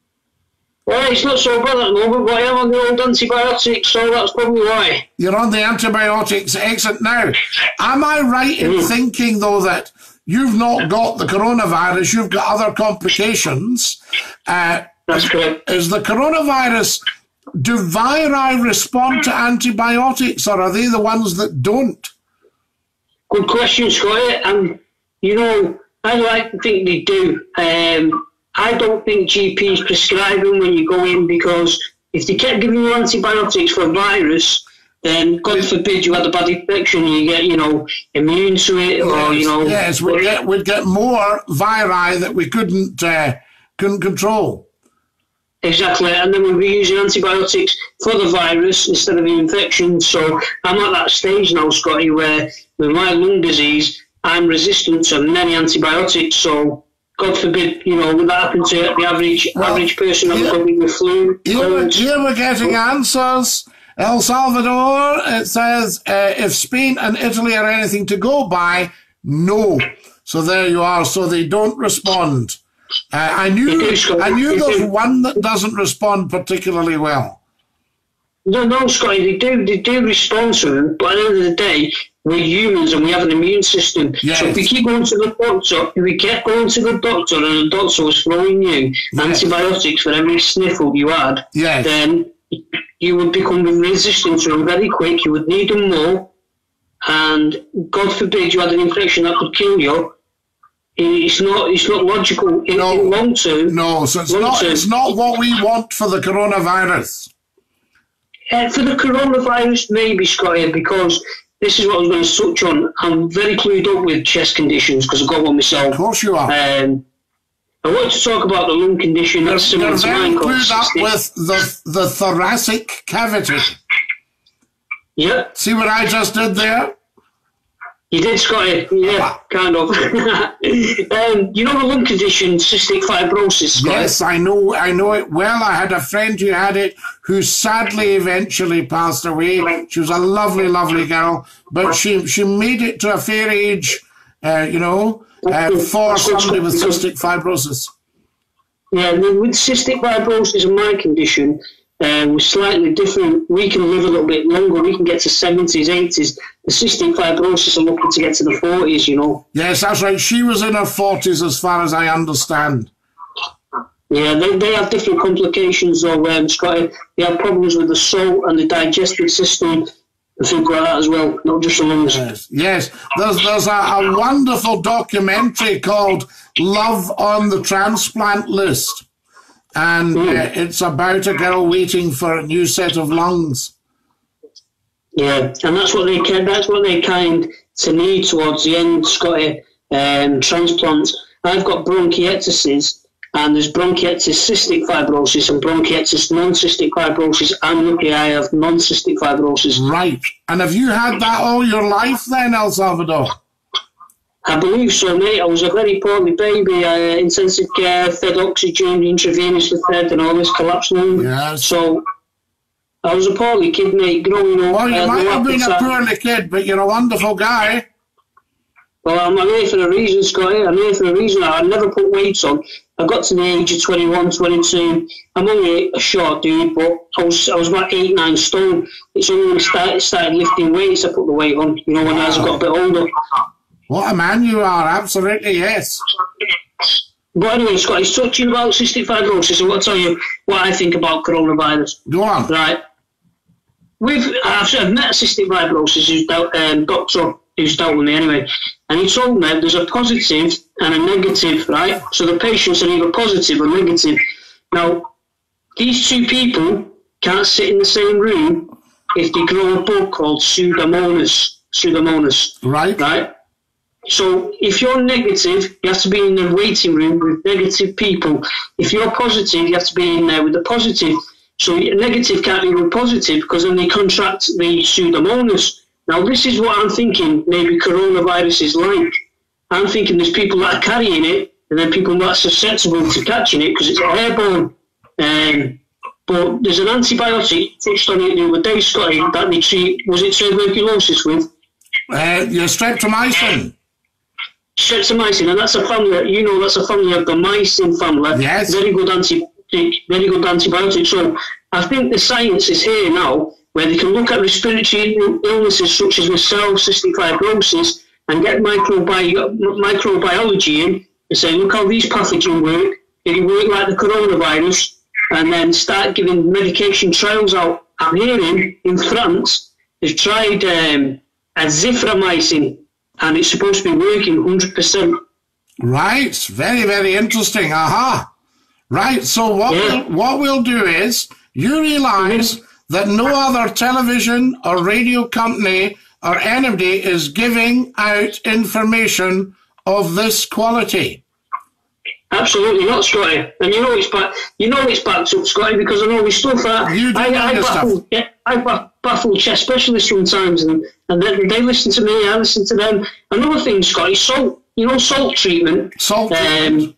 Well, it's not so bad at the moment, but I am on the old antibiotics, so that's probably why. You're on the antibiotics. Excellent. Now, am I right in Mm. thinking, though, that you've not got the coronavirus, you've got other complications? Uh, That's correct. is the coronavirus, do viri respond to antibiotics, or are they the ones that don't? Good question, Scotty. And, you know, I like to think they do. Um, I don't think GPs prescribe them when you go in because if they kept giving you antibiotics for a virus, then God forbid you had a bad infection, and you get, you know, immune to it, or, you know. yes, we'd get, we'd get more viri that we couldn't, uh, couldn't control. Exactly, and then we'll be using antibiotics for the virus instead of the infection. So I'm at that stage now, Scotty, where with my lung disease, I'm resistant to many antibiotics. So God forbid, you know, would that happen to the average Well, average person yeah. having with flu? Here, we're- colds? getting answers. El Salvador, it says, uh, if Spain and Italy are anything to go by, no. So there you are. So they don't respond. Uh, I knew, They do, Scott. I knew there's one that doesn't respond particularly well. No, no, Scotty, they do they do respond to them, but at the end of the day, we're humans and we have an immune system. Yes. So if we keep going to the doctor, if we kept going to the doctor and the doctor was throwing you Yes. antibiotics for every sniffle you had, Yes. then you would become resistant to them very quick. You would need them more, and God forbid you had an infection that could kill you. It's not. It's not logical in, No. in long term. No, so it's not, term. it's not what we want for the coronavirus. Uh, for the coronavirus, maybe, Scotty, because this is what I was going to touch on. I'm very clued up with chest conditions because I've got one myself. Of course you are. Um, I want to talk about the lung condition You're, that's similar you're to very mine clued up with the, the thoracic cavity. Yeah, See what I just did there? You did, Scotty. Yeah, kind of. um, you know the lung condition, cystic fibrosis, Scotty? Yes, I know. I know it well. I had a friend who had it, who sadly eventually passed away. She was a lovely, lovely girl, but she she made it to a fair age, uh, you know, uh, for somebody with cystic fibrosis. Yeah, with cystic fibrosis and my condition, uh, we're slightly different. We can live a little bit longer. We can get to 70s, 80s. The cystic fibrosis are looking to get to the 40s, you know. Yes, that's right. She was in her forties, as far as I understand. Yeah, they, they have different complications, though, um, Scotty. They have problems with the salt and the digestive system and things like that as well, not just the lungs. Yes, yes. There's there's a, a wonderful documentary called "Love on the Transplant List," and uh, it's about a girl waiting for a new set of lungs. Yeah, and that's what they can, that's what they kind to need towards the end, Scotty. Um, transplants. I've got bronchiectasis, and there's bronchiectasis cystic fibrosis and bronchiectasis non-cystic fibrosis. I'm lucky I have non-cystic fibrosis. Right. And have you had that all your life then, El Salvador? I believe so, mate. I was a very poorly baby. Uh, intensive care, fed oxygen, intravenously fed, and all this collapsed lung. Yes. So I was a poorly kid, mate, growing up. Well, you had might have been a poorly kid, but you're a wonderful guy. Well, I'm here for a reason, Scotty. I'm here for a reason. I never put weight on. I got to the age of 21, 22. I'm only a short dude, but I was I was about eight, nine stone. It's only when I started, started lifting weights I put the weight on. You know, when as I got a bit older. What a man you are. Absolutely, yes. But anyway, Scotty, it's touching about cystic fibrosis. I want to tell you what I think about coronavirus. Go on. Right. We've I've, I've met a cystic fibrosis who's dealt, um, doctor who's dealt with me anyway, and he told me there's a positive and a negative, right? So the patients are either positive or negative. Now, these two people can't sit in the same room if they grow a bug called Pseudomonas. Pseudomonas, Right. right? So if you're negative, you have to be in the waiting room with negative people. If you're positive, you have to be in there with the positive. So negative can't be with positive because then they contract the pseudomonas. Now this is what I'm thinking maybe coronavirus is like. I'm thinking there's people that are carrying it and then people that are susceptible to catching it because it's airborne. Um, but there's an antibiotic, touched on it the other day, Scotty, that they treat, was it tuberculosis with? Uh, you're streptomycin. Streptomycin, and that's a family. that You know, that's a family of the mycin family. Yes. Very good anti very good antibiotic. So I think the science is here now where they can look at respiratory illnesses such as the cell cystic fibrosis and get microbi- microbiology in and say, look how these pathogens work. Did it work like the coronavirus? And then start giving medication trials out. I'm hearing in France, they've tried um, azithromycin and it's supposed to be working 100%. Right, very, very interesting. Aha. Right, so what, yeah. we'll, what we'll do is you realize mm-hmm. that no other television or radio company or anybody is giving out information of this quality. Absolutely not, Scotty. And you know it's back. You know it's back up, Scotty, because I know we still that. You do I, I, baffle, yeah, I baffle chest specialists sometimes, and, and they, they listen to me. I listen to them. Another thing, Scotty, salt. You know, salt treatment. Salt. Um,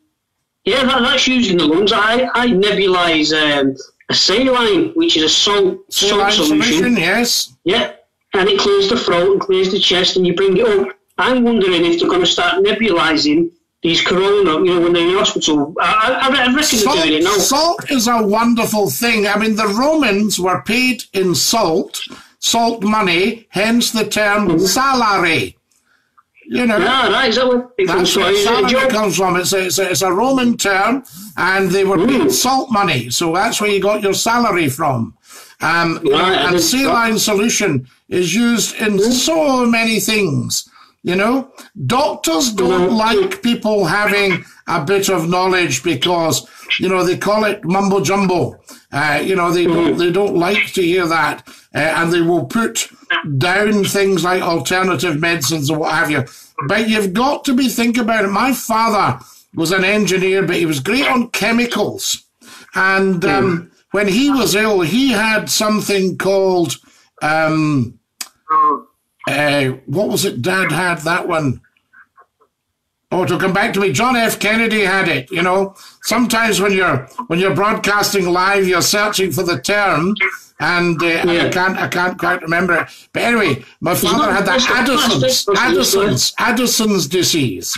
yeah, that, that's used in the lungs. I I nebulise um, a saline, which is a salt, salt solution. solution. Yes. Yeah, and it clears the throat and clears the chest, and you bring it up. I'm wondering if they're going to start nebulizing these corona, you know, when they're in hospital. I, I, I reckon salt, they're doing it now. Salt is a wonderful thing. I mean, the Romans were paid in salt, salt money, hence the term mm-hmm. salary. You know, yeah, right. Is that what it that's where salary comes from. It's a, it's, a, it's a Roman term, and they were paid mm. salt money, so that's where you got your salary from. Um, right, and saline solution is used in mm. so many things. You know, doctors don't like people having a bit of knowledge because, you know, they call it mumbo jumbo. Uh, you know, they don't, they don't like to hear that. Uh, and they will put down things like alternative medicines or what have you. But you've got to be thinking about it. My father was an engineer, but he was great on chemicals. And um, when he was ill, he had something called um, uh, what was it? Dad had that one. Oh, to come back to me, John F. Kennedy had it. You know, sometimes when you're when you're broadcasting live, you're searching for the term, and, uh, yeah. I can't I can't quite remember it. But anyway, my father had that Addison's Addison's Addison's disease.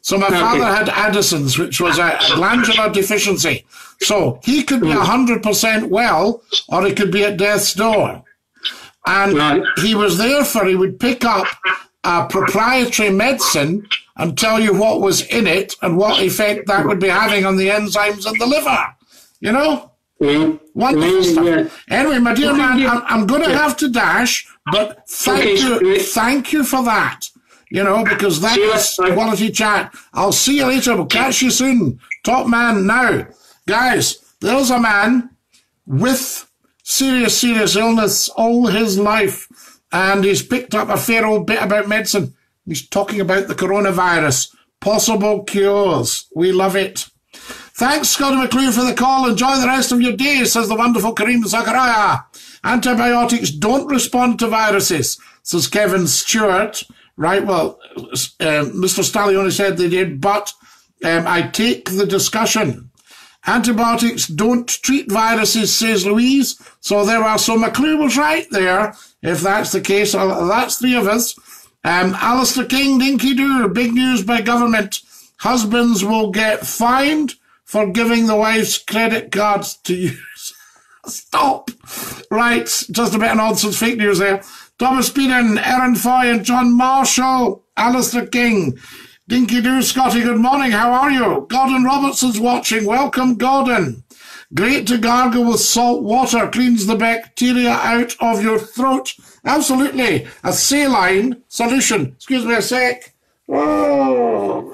So my okay. father had Addison's, which was a, a glandular deficiency. So he could be hmm. hundred percent well, or he could be at death's door. And right. he was there for, he would pick up a proprietary medicine and tell you what was in it and what effect that would be having on the enzymes in the liver. You know? Mm. Wonderful stuff. Yeah. Anyway, my dear man, I'm, I'm going to have to dash, but thank okay. you, thank you for that. You know, because that is quality chat. I'll see you later. We'll catch you soon. Top man now. Guys, there's a man with serious, serious illness all his life. And he's picked up a fair old bit about medicine. He's talking about the coronavirus, possible cures. We love it. Thanks, Scottie McClue, for the call. Enjoy the rest of your day, says the wonderful Kareem Zakaria. Antibiotics don't respond to viruses, says Kevin Stewart. Right, well, Mr. Stallioni said they did, but um, I take the discussion. Antibiotics don't treat viruses, says Louise. So there are. So McClue was right there. If that's the case, uh, that's three of us. Um, Alistair King, Dinky Doo, big news by government. Husbands will get fined for giving the wives credit cards to use. Stop. Right, just a bit of nonsense, fake news there. Thomas Beaton, Aaron Foy, and John Marshall, Alistair King. Dinky Doo Scotty, good morning. How are you? Gordon Robertson's watching. Welcome, Gordon. Great to gargle with salt water. Cleans the bacteria out of your throat. Absolutely. A saline solution. Excuse me a sec. Oh.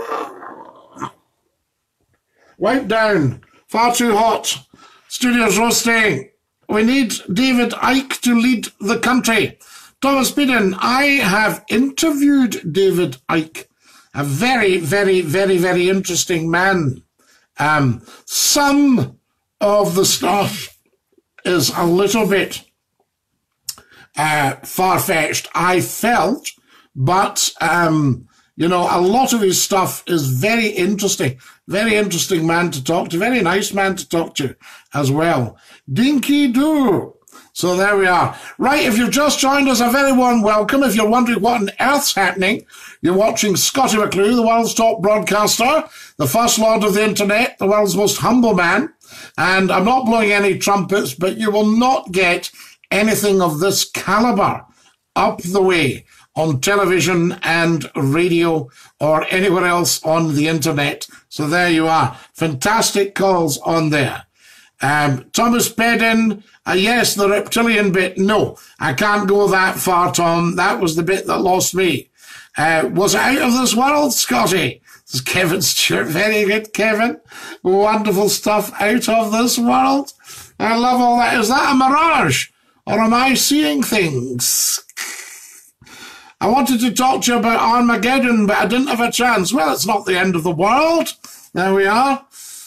Wipe down. Far too hot. Studio's roasting. We need David Icke to lead the country. Thomas Beaton, I have interviewed David Icke a very, very, very, very interesting man. Um, some of the stuff is a little bit uh, far fetched, I felt, but um, you know, a lot of his stuff is very interesting. Very interesting man to talk to. Very nice man to talk to as well. Dinky Doo. So there we are. Right, if you've just joined us, a very warm welcome. If you're wondering what on earth's happening, you're watching Scottie McClue, the world's top broadcaster, the first lord of the internet, the world's most humble man. And I'm not blowing any trumpets, but you will not get anything of this caliber up the way on television and radio or anywhere else on the internet. So there you are. Fantastic calls on there. Um, Thomas Beaton, uh, yes, the reptilian bit. No, I can't go that far, Tom. That was the bit that lost me. Uh, was out of this world, Scotty. This is Kevin Stewart. Very good, Kevin. Wonderful stuff. Out of this world. I love all that. Is that a mirage? Or am I seeing things? I wanted to talk to you about Armageddon, but I didn't have a chance. Well, it's not the end of the world. There we are.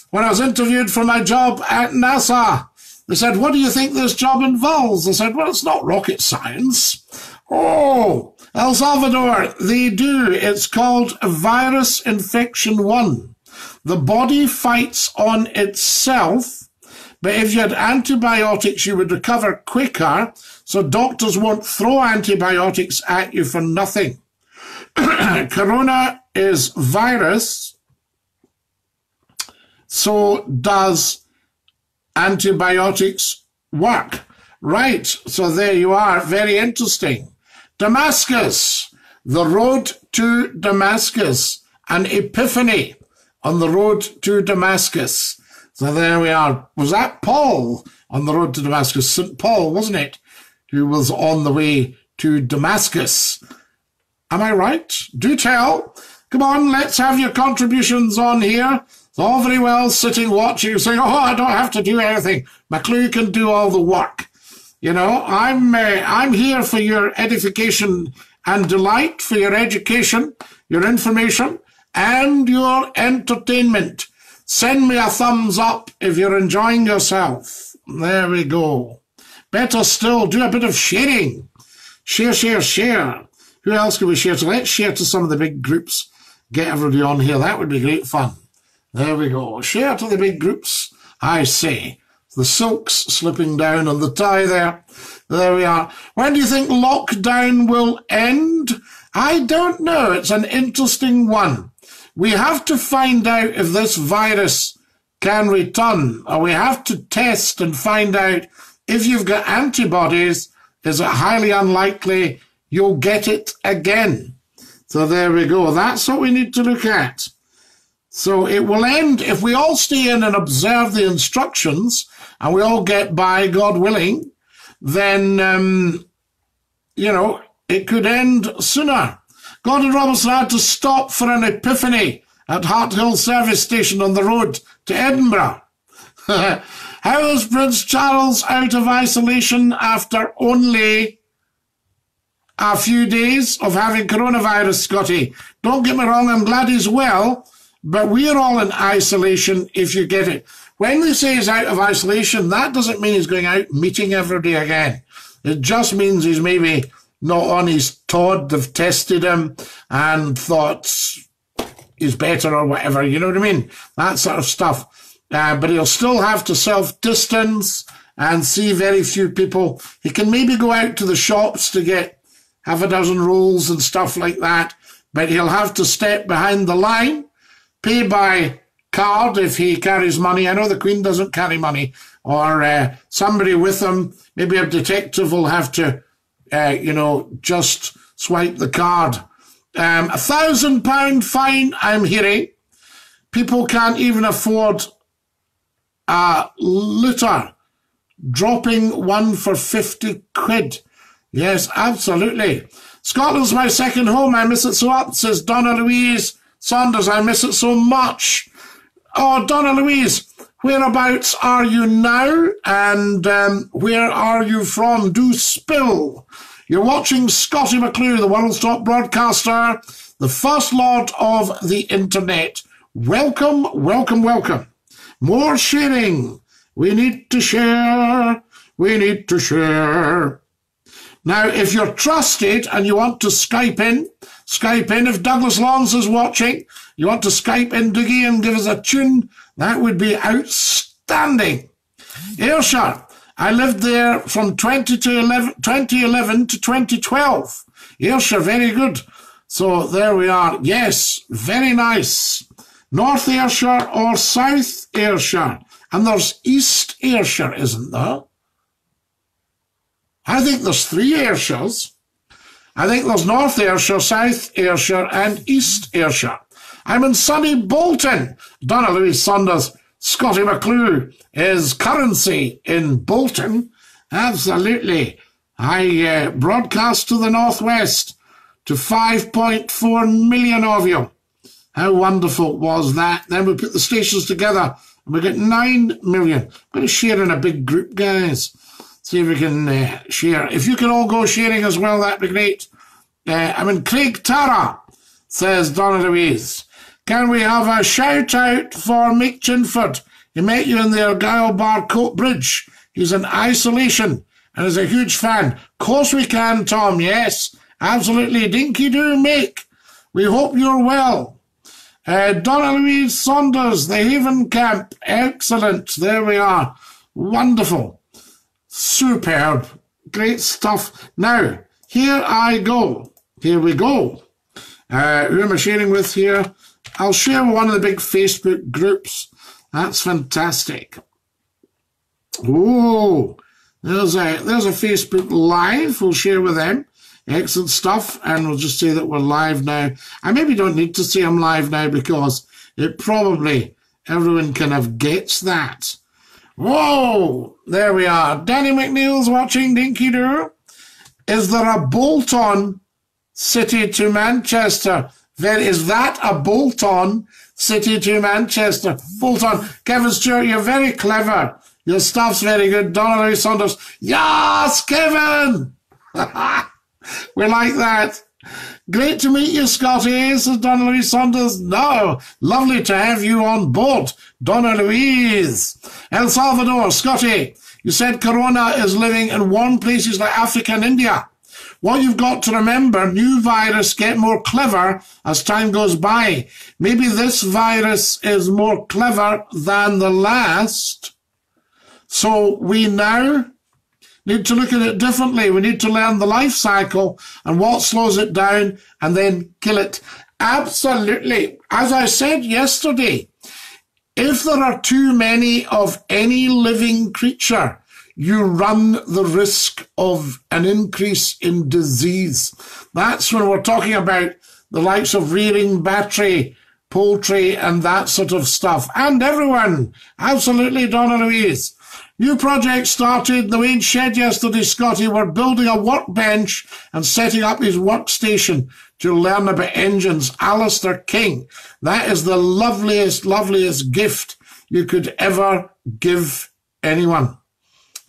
When I was interviewed for my job at NASA, they said, What do you think this job involves? I said, Well, it's not rocket science. Oh, El Salvador, they do. It's called virus infection one. The body fights on itself, but if you had antibiotics, you would recover quicker so doctors won't throw antibiotics at you for nothing. Corona is virus. So does antibiotics work? Right. So there you are. Very interesting. Damascus, the road to Damascus, an epiphany on the road to Damascus. So there we are. Was that Paul on the road to Damascus? St. Paul, wasn't it? who was on the way to Damascus. Am I right? Do tell. Come on, let's have your contributions on here. It's all very well sitting watching, saying, "Oh, I don't have to do anything. McClue can do all the work." You know, I'm uh, I'm here for your edification and delight, for your education, your information, and your entertainment. Send me a thumbs up if you're enjoying yourself. There we go. Better still, do a bit of sharing. Share, share, share. Who else can we share to? Let's share to some of the big groups. Get everybody on here. That would be great fun. There we go. Share to the big groups, I say. The silk's slipping down on the tie there. There we are. When do you think lockdown will end? I don't know. It's an interesting one. We have to find out if this virus can return, or we have to test and find out if you've got antibodies, is it highly unlikely you'll get it again? So there we go. That's what we need to look at. So it will end if we all stay in and observe the instructions and we all get by, God willing, then, um, you know, it could end sooner. Gordon Robertson had to stop for an epiphany at Harthill service station on the road to Edinburgh. How is Prince Charles out of isolation after only a few days of having coronavirus, Scotty? Don't get me wrong, I'm glad he's well, but we're all in isolation if you get it. When they say he's out of isolation, that doesn't mean he's going out meeting everybody again. It just means he's maybe not on his Todd, they've tested him and thought he's better or whatever, you know what I mean? That sort of stuff. Uh, but he'll still have to self distance and see very few people. He can maybe go out to the shops to get half a dozen rolls and stuff like that, but he'll have to step behind the line, pay by card if he carries money. I know the Queen doesn't carry money, or uh, somebody with him, maybe a detective will have to, uh, you know, just swipe the card. Um, a thousand pound fine, I'm hearing. People can't even afford a litter, dropping one for 50 quid. Yes, absolutely. Scotland's my second home. I miss it so much, says Donna Louise Saunders. I miss it so much. Oh, Donna Louise, whereabouts are you now? And um, where are you from? Do spill. You're watching Scottie McClue, the world's top broadcaster, the first lord of the internet. Welcome, welcome, welcome. More sharing. We need to share. We need to share. Now, if you're trusted and you want to Skype in, Skype in. If Douglas Lawns is watching, you want to Skype in Dougie and give us a tune, that would be outstanding. Ayrshire, I lived there from 20 to 11, 2011 to 2012. Ayrshire, very good. So there we are. Yes, very nice. North Ayrshire or South Ayrshire. And there's East Ayrshire, isn't there? I think there's three Ayrshires. I think there's North Ayrshire, South Ayrshire, and East Ayrshire. I'm in sunny Bolton. Donna Louise Saunders, Scottie McClue is currency in Bolton. Absolutely. I uh, broadcast to the Northwest to 5.4 million of you. How wonderful was that? Then we put the stations together and we get 9 million. I'm going to share in a big group, guys. See if we can uh, share. If you can all go sharing as well, that'd be great. Uh, I mean, Craig Tara, says Donna Louise. Can we have a shout out for Mick Chinford? He met you in the Argyle Bar Coatbridge. He's in isolation and is a huge fan. Of course we can, Tom, yes. Absolutely. Dinky do, Mick. We hope you're well. Uh, Donna Louise Saunders, the Haven Camp. Excellent. There we are. Wonderful. Superb. Great stuff. Now, here I go. Here we go. Uh, who am I sharing with here? I'll share one of the big Facebook groups. That's fantastic. Oh, there's a there's a Facebook Live. We'll share with them. Excellent stuff. And we'll just say that we're live now. I maybe don't need to say I'm live now because it probably everyone kind of gets that. Whoa! There we are. Danny McNeil's watching Dinky Doo. Is there a bolt on City to Manchester? Then is that a bolt on City to Manchester? Bolt on. Kevin Stewart, you're very clever. Your stuff's very good. Donnelly Saunders. Yes, Kevin! we like that. Great to meet you, Scotty, says Donna Louise Saunders. No, lovely to have you on board, Donna Louise. El Salvador, Scotty, you said Corona is living in warm places like Africa and India. What you've got to remember, new virus get more clever as time goes by. Maybe this virus is more clever than the last. So we now need to look at it differently. We need to learn the life cycle and what slows it down and then kill it. Absolutely. As I said yesterday, if there are too many of any living creature, you run the risk of an increase in disease. That's when we're talking about the likes of rearing battery, poultry, and that sort of stuff. And everyone, absolutely, Donna Louise. New project started the Wayne shed yesterday, Scotty, We're building a workbench and setting up his workstation to learn about engines. Alistair King. That is the loveliest, loveliest gift you could ever give anyone.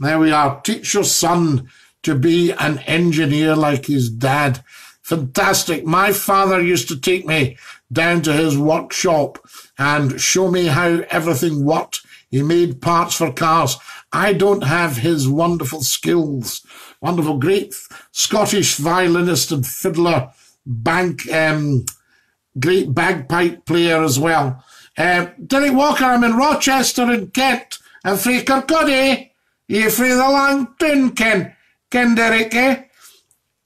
There we are. Teach your son to be an engineer like his dad. Fantastic. My father used to take me down to his workshop and show me how everything worked. He made parts for cars. I don't have his wonderful skills. Wonderful, great Scottish violinist and fiddler, bank, um, great bagpipe player as well. Uh, Derek Walker, I'm in Rochester in Kent, and frae Kirkcaldy. You free the long tune, Ken. Ken Derek, eh?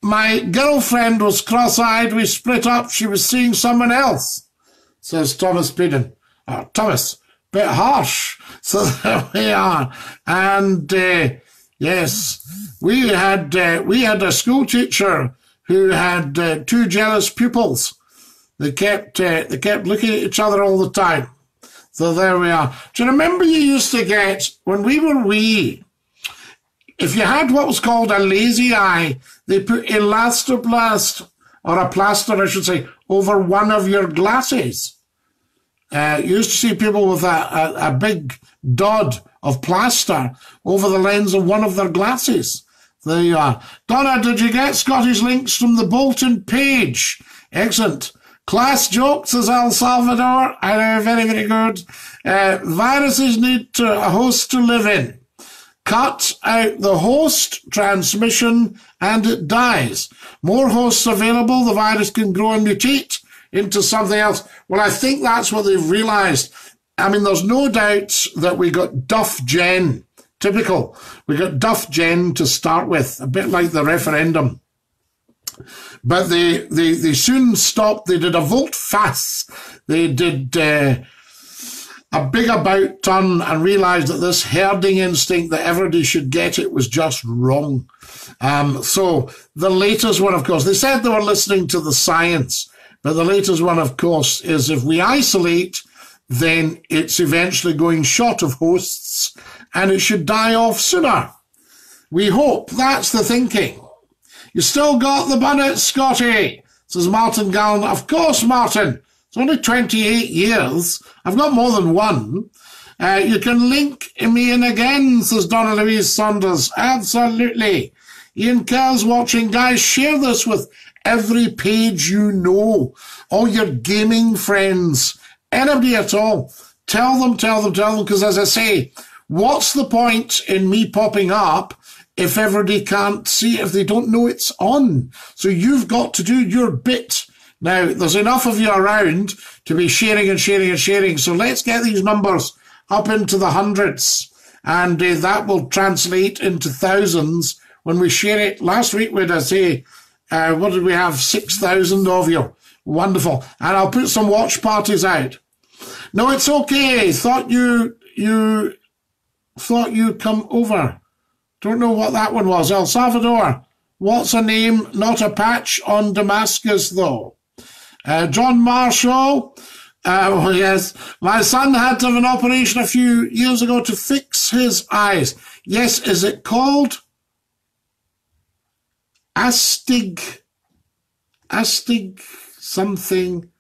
My girlfriend was cross-eyed. We split up. She was seeing someone else, says Thomas Peden. Oh, Thomas, bit harsh. So there we are. And, uh, yes, we had, uh, we had a school teacher who had uh, two jealous pupils. They kept, uh, they kept looking at each other all the time. So there we are. Do you remember you used to get, when we were wee, if you had what was called a lazy eye, they put elastoplast, or a plaster, I should say, over one of your glasses. Uh, you used to see people with a, a, a big dod of plaster over the lens of one of their glasses. There you are. Donna, did you get Scottish links from the Bolton page? Excellent. Class jokes as El Salvador. I know, very, very good. Uh, viruses need to, a host to live in cut out the host transmission and it dies. More hosts available, the virus can grow and mutate into something else. Well, I think that's what they've realized. I mean, there's no doubt that we got Duff Gen Typical. We got Duff Gen to start with, a bit like the referendum. But they, they, they soon stopped. They did a vote fast. They did uh, a big about turn and realised that this herding instinct that everybody should get it was just wrong. Um, so the latest one, of course, they said they were listening to the science, but the latest one, of course, is if we isolate, then it's eventually going short of hosts and it should die off sooner. We hope that's the thinking. You still got the bonnet, Scotty, says Martin Gallen. Of course, Martin. It's only 28 years. I've got more than one. Uh, you can link me in again, says Donna Louise Saunders. Absolutely. Ian Kerr's watching. Guys, share this with every page you know. All your gaming friends. Anybody at all. Tell them, tell them, tell them. Because as I say, what's the point in me popping up if everybody can't see if they don't know it's on? So you've got to do your bit now, there's enough of you around to be sharing and sharing and sharing. So let's get these numbers up into the hundreds. And uh, that will translate into thousands when we share it. Last week, we'd say, uh, what did we have? 6,000 of you. Wonderful. And I'll put some watch parties out. No, it's okay. Thought you, you, thought you'd come over. Don't know what that one was. El Salvador. What's a name? Not a patch on Damascus, though. Uh, John Marshall, uh, oh yes, my son had to have an operation a few years ago to fix his eyes. Yes, is it called astig, astig something,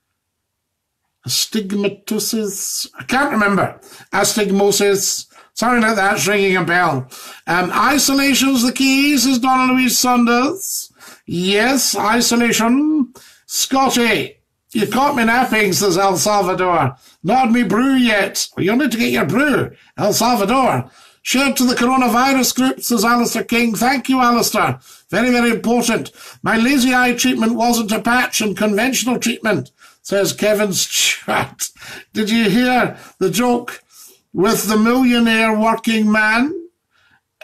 astigmatosis? I can't remember. Astigmosis. Something like that's ringing a bell. Um, isolation's the key, says Donna Louise Saunders. Yes, isolation. Scotty, you've caught me napping, says El Salvador. Not me brew yet. You'll need to get your brew, El Salvador. Shared to the coronavirus group, says Alistair King. Thank you, Alistair. Very, very important. My lazy eye treatment wasn't a patch and conventional treatment, says Kevin Stewart. Did you hear the joke with the millionaire working man?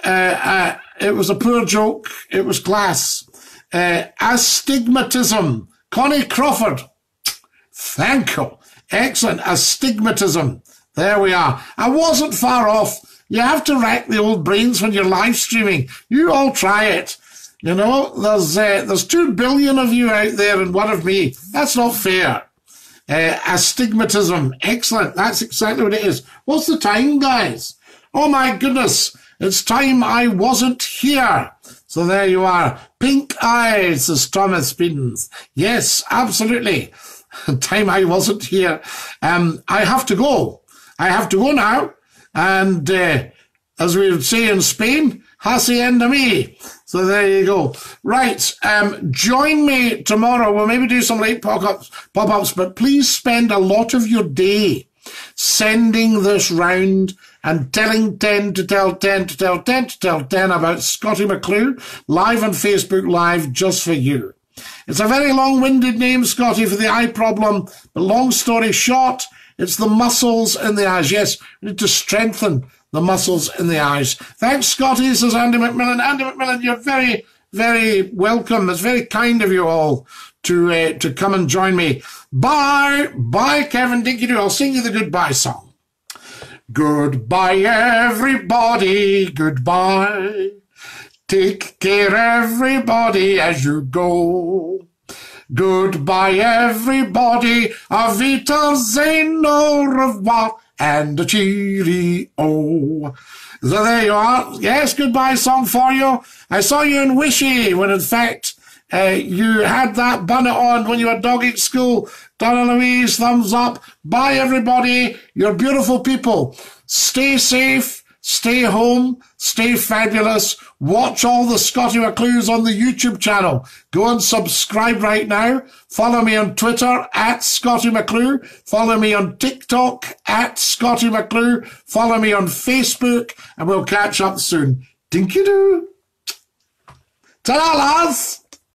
Uh, uh, it was a poor joke. It was class. Uh, astigmatism Connie Crawford. Thank you. Excellent. Astigmatism. There we are. I wasn't far off. You have to rack the old brains when you're live streaming. You all try it. You know, there's uh, there's two billion of you out there and one of me. That's not fair. Uh, astigmatism. Excellent. That's exactly what it is. What's the time, guys? Oh my goodness. It's time I wasn't here. So there you are. Pink eyes, says Thomas Spins. Yes, absolutely. Time I wasn't here. Um, I have to go. I have to go now. And uh, as we would say in Spain, hacienda me. So there you go. Right. Um, join me tomorrow. We'll maybe do some late pop-ups, pop-ups, but please spend a lot of your day sending this round and telling 10 to tell 10 to tell 10 to tell 10 about Scottie McClue live on Facebook Live just for you. It's a very long-winded name, Scotty, for the eye problem, but long story short, it's the muscles in the eyes. Yes, we need to strengthen the muscles in the eyes. Thanks, Scotty, says Andy McMillan. Andy McMillan, you're very, very welcome. It's very kind of you all to uh, to come and join me. Bye. Bye, Kevin Dinky I'll sing you the goodbye song. Goodbye, everybody, goodbye. Take care, everybody, as you go. Goodbye, everybody. Avita Zeno revoir and a cheerio. So there you are. Yes, goodbye song for you. I saw you in Wishy when in fact uh, you had that bonnet on when you were dogging school. Donna Louise, thumbs up. Bye, everybody. You're beautiful people. Stay safe. Stay home. Stay fabulous. Watch all the Scottie McClues on the YouTube channel. Go and subscribe right now. Follow me on Twitter at Scottie McClue. Follow me on TikTok at Scottie McClue. Follow me on Facebook and we'll catch up soon. Dinky doo. Ta-da, lads!